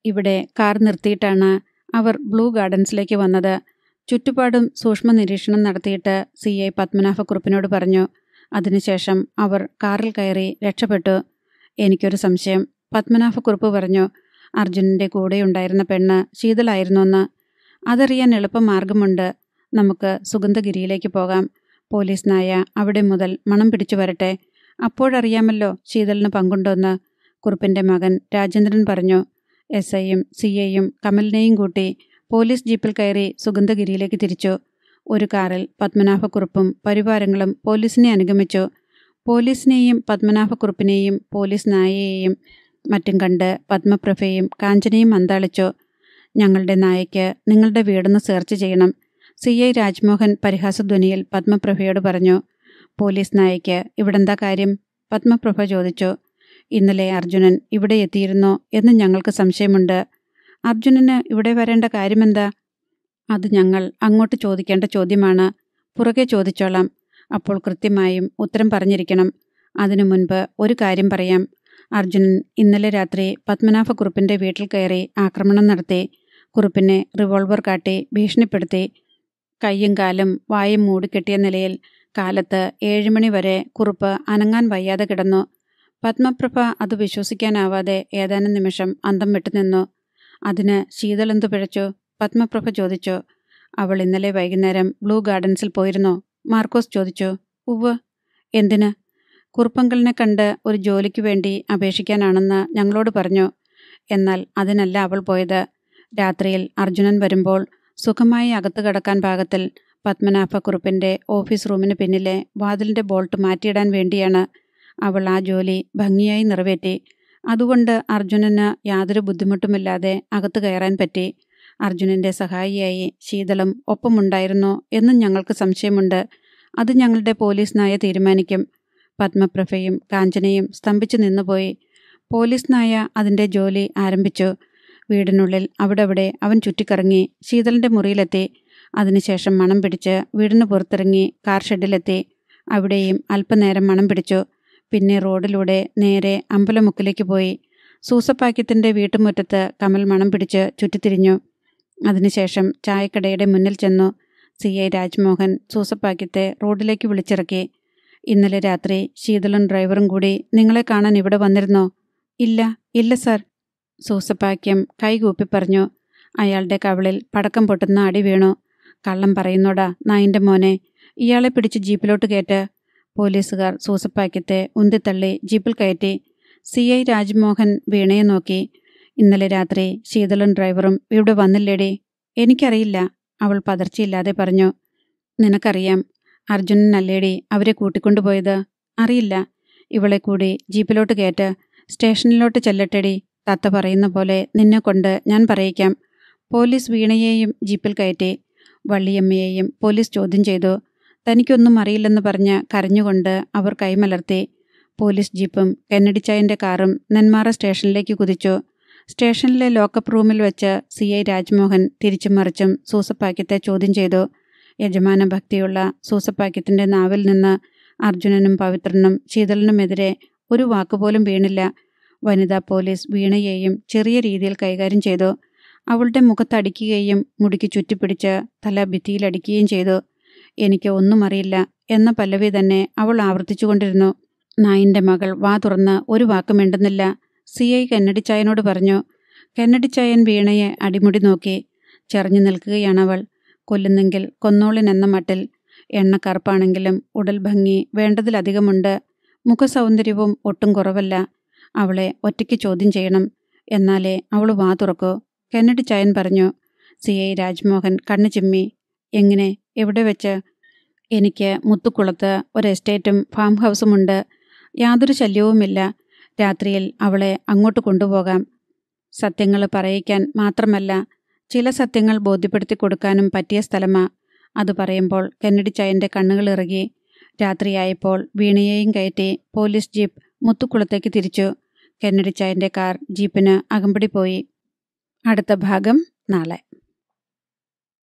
[SPEAKER 1] ഇവിടെ കാർ നിർത്തിയിട്ടാണ് അവർ ബ്ലൂ ഗാർഡൻസിലേക്ക് വന്നത്. ചുറ്റുപാടും സൂക്ഷ്മ നിരീക്ഷണം നടത്തിയിട്ട് സി ഐ പത്മനാഭക്കുറുപ്പിനോട് പറഞ്ഞു. അതിനുശേഷം അവർ കാറിൽ കയറി രക്ഷപ്പെട്ടു. എനിക്കൊരു സംശയം. പത്മനാഭക്കുറുപ്പ് പറഞ്ഞു അർജുനന്റെ കൂടെയുണ്ടായിരുന്ന പെണ്ണ് ശീതളായിരുന്നുവെന്ന് അതറിയാൻ എളുപ്പമാർഗമുണ്ട് നമുക്ക് സുഗന്ധഗിരിയിലേക്ക് പോകാം. പോലീസ് നായ അവിടെ മുതൽ മണം പിടിച്ചു വരട്ടെ. അപ്പോഴറിയാമല്ലോ ശീതളിന് പങ്കുണ്ടോന്ന്. കുറുപ്പിന്റെ മകൻ രാജേന്ദ്രൻ പറഞ്ഞു. എസ് ഐയും സി ഐയും കമലിനെയും കൂട്ടി പോലീസ് ജീപ്പിൽ കയറി സുഗന്ധഗിരിയിലേക്ക് തിരിച്ചു. ഒരു കാറിൽ പത്മനാഭക്കുറുപ്പും പരിവാരങ്ങളും പോലീസിനെ അനുഗമിച്ചു. പോലീസിനെയും പത്മനാഭക്കുറുപ്പിനെയും പോലീസ് നായയെയും മറ്റും കണ്ട് പത്മപ്രഭയും കാഞ്ചനയും അന്താളിച്ചു ഞങ്ങളുടെ നായയ്ക്ക് നിങ്ങളുടെ വീടൊന്ന് സെർച്ച് ചെയ്യണം. സി ഐ രാജ്മോഹൻ പരിഹാസധ്വനിയിൽ പത്മപ്രഭയോട് പറഞ്ഞു പോലീസ് നായയ്ക്ക് ഇവിടെന്താ കാര്യം? പത്മപ്രഭ ചോദിച്ചു ഇന്നലെ അർജുനൻ ഇവിടെ എത്തിയിരുന്നോ എന്ന് ഞങ്ങൾക്ക് സംശയമുണ്ട്. അർജുനന് ഇവിടെ വരേണ്ട കാര്യമെന്താ? അത് ഞങ്ങൾ അങ്ങോട്ട് ചോദിക്കേണ്ട ചോദ്യമാണ്. പുറകെ ചോദിച്ചോളാം. അപ്പോൾ കൃത്യമായും ഉത്തരം പറഞ്ഞിരിക്കണം. അതിനു മുൻപ് ഒരു കാര്യം പറയാം. അർജുനൻ ഇന്നലെ രാത്രി പത്മനാഭക്കുറുപ്പിന്റെ വീട്ടിൽ കയറി ആക്രമണം നടത്തി. കുറുപ്പിനെ റിവോൾവർ കാട്ടി ഭീഷണിപ്പെടുത്തി. കയ്യും കാലും വായും മൂടിക്കെട്ടിയ നിലയിൽ കാലത്ത് ഏഴുമണി വരെ കുറുപ്പ് അനങ്ങാൻ വയ്യാതെ കിടന്നു. പത്മപ്രഭ അത് വിശ്വസിക്കാനാവാതെ ഏതാനും നിമിഷം അന്തം വിട്ടുനിന്നു അതിന് ശീതളെന്തു പിഴച്ചു? പത്മപ്രഭ ചോദിച്ചു. അവൾ ഇന്നലെ വൈകുന്നേരം ബ്ലൂ ഗാർഡൻസിൽ പോയിരുന്നോ? മാർക്കോസ് ചോദിച്ചു. ഉവ്വ്. എന്തിന്? കുറുപ്പങ്കലിനെ കണ്ട് ഒരു ജോലിക്ക് വേണ്ടി അപേക്ഷിക്കാനാണെന്ന് ഞങ്ങളോട് പറഞ്ഞു. എന്നാൽ അതിനല്ല അവൾ പോയത്. രാത്രിയിൽ അർജുനൻ വരുമ്പോൾ സുഖമായി അകത്ത് കടക്കാൻ പാകത്തിൽ പത്മനാഭ കുറുപ്പിന്റെ ഓഫീസ് റൂമിന് പിന്നിലെ വാതിലിന്റെ ബോൾട്ട് മാറ്റിയിടാൻ വേണ്ടിയാണ് അവൾ ആ ജോലി ഭംഗിയായി നിറവേറ്റി. അതുകൊണ്ട് അർജുനന് യാതൊരു ബുദ്ധിമുട്ടുമില്ലാതെ അകത്ത് കയറാൻ പറ്റി. അർജുനന്റെ സഹായിയായി ശീതളും ഒപ്പമുണ്ടായിരുന്നോ എന്നും ഞങ്ങൾക്ക് സംശയമുണ്ട്. അത് ഞങ്ങളുടെ പോലീസ് നായ തീരുമാനിക്കും. പത്മപ്രഭയും കാഞ്ചനയും സ്തംഭിച്ചു നിന്നുപോയി. പോലീസ് നായ അതിന്റെ ജോലി ആരംഭിച്ചു. വീടിനുള്ളിൽ അവിടെ അവൻ ചുറ്റിക്കറങ്ങി ശീതലിന്റെ മുറിയിലെത്തി. അതിനുശേഷം മണം പിടിച്ച് വീടിന് പുറത്തിറങ്ങി കാർ ഷെഡിലെത്തി. അവിടെയും അല്പനേരം മണം പിടിച്ചു. പിന്നെ റോഡിലൂടെ നേരെ അമ്പലമുക്കിലേക്ക് പോയി. സൂസപ്പാക്യത്തിന്റെ വീട്ടുമുറ്റത്ത് കമൽ മണം പിടിച്ച് ചുറ്റിത്തിരിഞ്ഞു. അതിനുശേഷം ചായക്കടയുടെ മുന്നിൽ ചെന്നു. സി. ഐ രാജ്മോഹൻ സൂസപ്പാക്യത്തെ റോഡിലേക്ക് വിളിച്ചിറക്കി. ഇന്നലെ രാത്രി ശീതളും ഡ്രൈവറും കൂടി നിങ്ങളെ കാണാൻ ഇവിടെ വന്നിരുന്നോ? ഇല്ല ഇല്ല സർ. സൂസപ്പാക്യം കൈകൂപ്പി പറഞ്ഞു. അയാളുടെ കവിളിൽ പടക്കം പൊട്ടുന്ന അടി വീണു. കള്ളം പറയുന്നോടാ നായിന്റെ മോനെ. ഇയാളെ പിടിച്ച് ജീപ്പിലോട്ട് കയറ്റ്. പോലീസുകാർ സൂസപ്പാക്യത്തെ ഉന്തിത്തള്ളി ജീപ്പിൽ കയറ്റി. സി ഐ രാജ്മോഹൻ വീണയെ നോക്കി. ഇന്നലെ രാത്രി ശീതളും ഡ്രൈവറും ഇവിടെ വന്നില്ലേടി? എനിക്കറിയില്ല. അവൾ പതർച്ചയില്ലാതെ പറഞ്ഞു. നിനക്കറിയാം അർജുനനല്ലേടി അവരെ കൂട്ടിക്കൊണ്ടുപോയത് അറിയില്ല. ഇവളെ കൂടി ജീപ്പിലോട്ട് കയറ്റ്. സ്റ്റേഷനിലോട്ട് ചെല്ലട്ടെടി. തത്ത പറയുന്ന പോലെ നിന്നെ കൊണ്ട് ഞാൻ പറയിക്കാം. പോലീസ് വീണയെയും ജീപ്പിൽ കയറ്റി. വള്ളിയമ്മയെയും പോലീസ് ചോദ്യം ചെയ്തു. തനിക്കൊന്നും അറിയില്ലെന്ന് പറഞ്ഞ് കരഞ്ഞുകൊണ്ട് അവർ കൈമലർത്തി. പോലീസ് ജീപ്പും കെന്നടിച്ചായന്റെ കാറും നെന്മാറ സ്റ്റേഷനിലേക്ക് കുതിച്ചു. സ്റ്റേഷനിലെ ലോക്കപ്പ് റൂമിൽ വെച്ച് സി ഐ രാജ്മോഹൻ തിരിച്ചും മറിച്ചും സൂസപ്പാക്യത്തെ ചോദ്യം ചെയ്തു. യജമാന ഭക്തിയുള്ള സൂസപ്പാക്യത്തിന്റെ നാവിൽ നിന്ന് അർജുനനും പവിത്രനും ശീതളനുമെതിരെ ഒരു വാക്കുപോലും വീണില്ല. വനിതാ പോലീസ് വീണയെയും ചെറിയ രീതിയിൽ കൈകാര്യം ചെയ്തു. അവളുടെ മുഖത്തടിക്കുകയും മുടിക്ക് ചുറ്റിപ്പിടിച്ച് തല ഭിത്തിയിലടിക്കുകയും ചെയ്തു. എനിക്ക് ഒന്നും അറിയില്ല എന്ന പല്ലവി തന്നെ അവൾ ആവർത്തിച്ചുകൊണ്ടിരുന്നു. നായിന്റെ മകൾ വാ തുറന്ന് ഒരു വാക്കും മിണ്ടുന്നില്ല. സി. ഐ. കന്നടിച്ചായനോട് പറഞ്ഞു. കന്നടിച്ചായൻ വീണയെ അടിമുടി നോക്കി. ചെറിഞ്ഞു നിൽക്കുകയാണവൾ കൊല്ലുന്നെങ്കിൽ കൊന്നോളിനെന്ന മട്ടിൽ എണ്ണ കറുപ്പാണെങ്കിലും ഉടൽ ഭംഗി വേണ്ടതിലധികമുണ്ട്. മുഖസൗന്ദര്യവും ഒട്ടും കുറവല്ല. അവളെ ഒറ്റയ്ക്ക് ചോദ്യം ചെയ്യണം. എന്നാലേ അവൾ വാ തുറക്കൂ. കെന്നഡി ചായൻ പറഞ്ഞു സി. ഐ. രാജ്മോഹൻ കണ്ണു ചിമ്മി. എങ്ങനെ? എവിടെ വെച്ച്? എനിക്ക് മുത്തുക്കുളത്ത് ഒരു എസ്റ്റേറ്റും ഫാം ഹൗസുമുണ്ട്. യാതൊരു ശല്യവുമില്ല. രാത്രിയിൽ അവളെ അങ്ങോട്ട് കൊണ്ടുപോകാം. സത്യങ്ങൾ പറയിക്കാൻ മാത്രമല്ല. ചില സത്യങ്ങൾ ബോധ്യപ്പെടുത്തി കൊടുക്കാനും പറ്റിയ സ്ഥലമാ അത് പറയുമ്പോൾ കെന്നഡി ചായന്റെ കണ്ണുകൾ ഇറങ്ങി രാത്രിയായപ്പോൾ വീണയെയും കയറ്റി പോലീസ് ജീപ്പ് മുത്തുക്കുളത്തേക്ക് തിരിച്ചു. കെന്നഡി ചായന്റെ കാർ ജീപ്പിന് അകമ്പടി പോയി. അടുത്ത ഭാഗം നാളെ.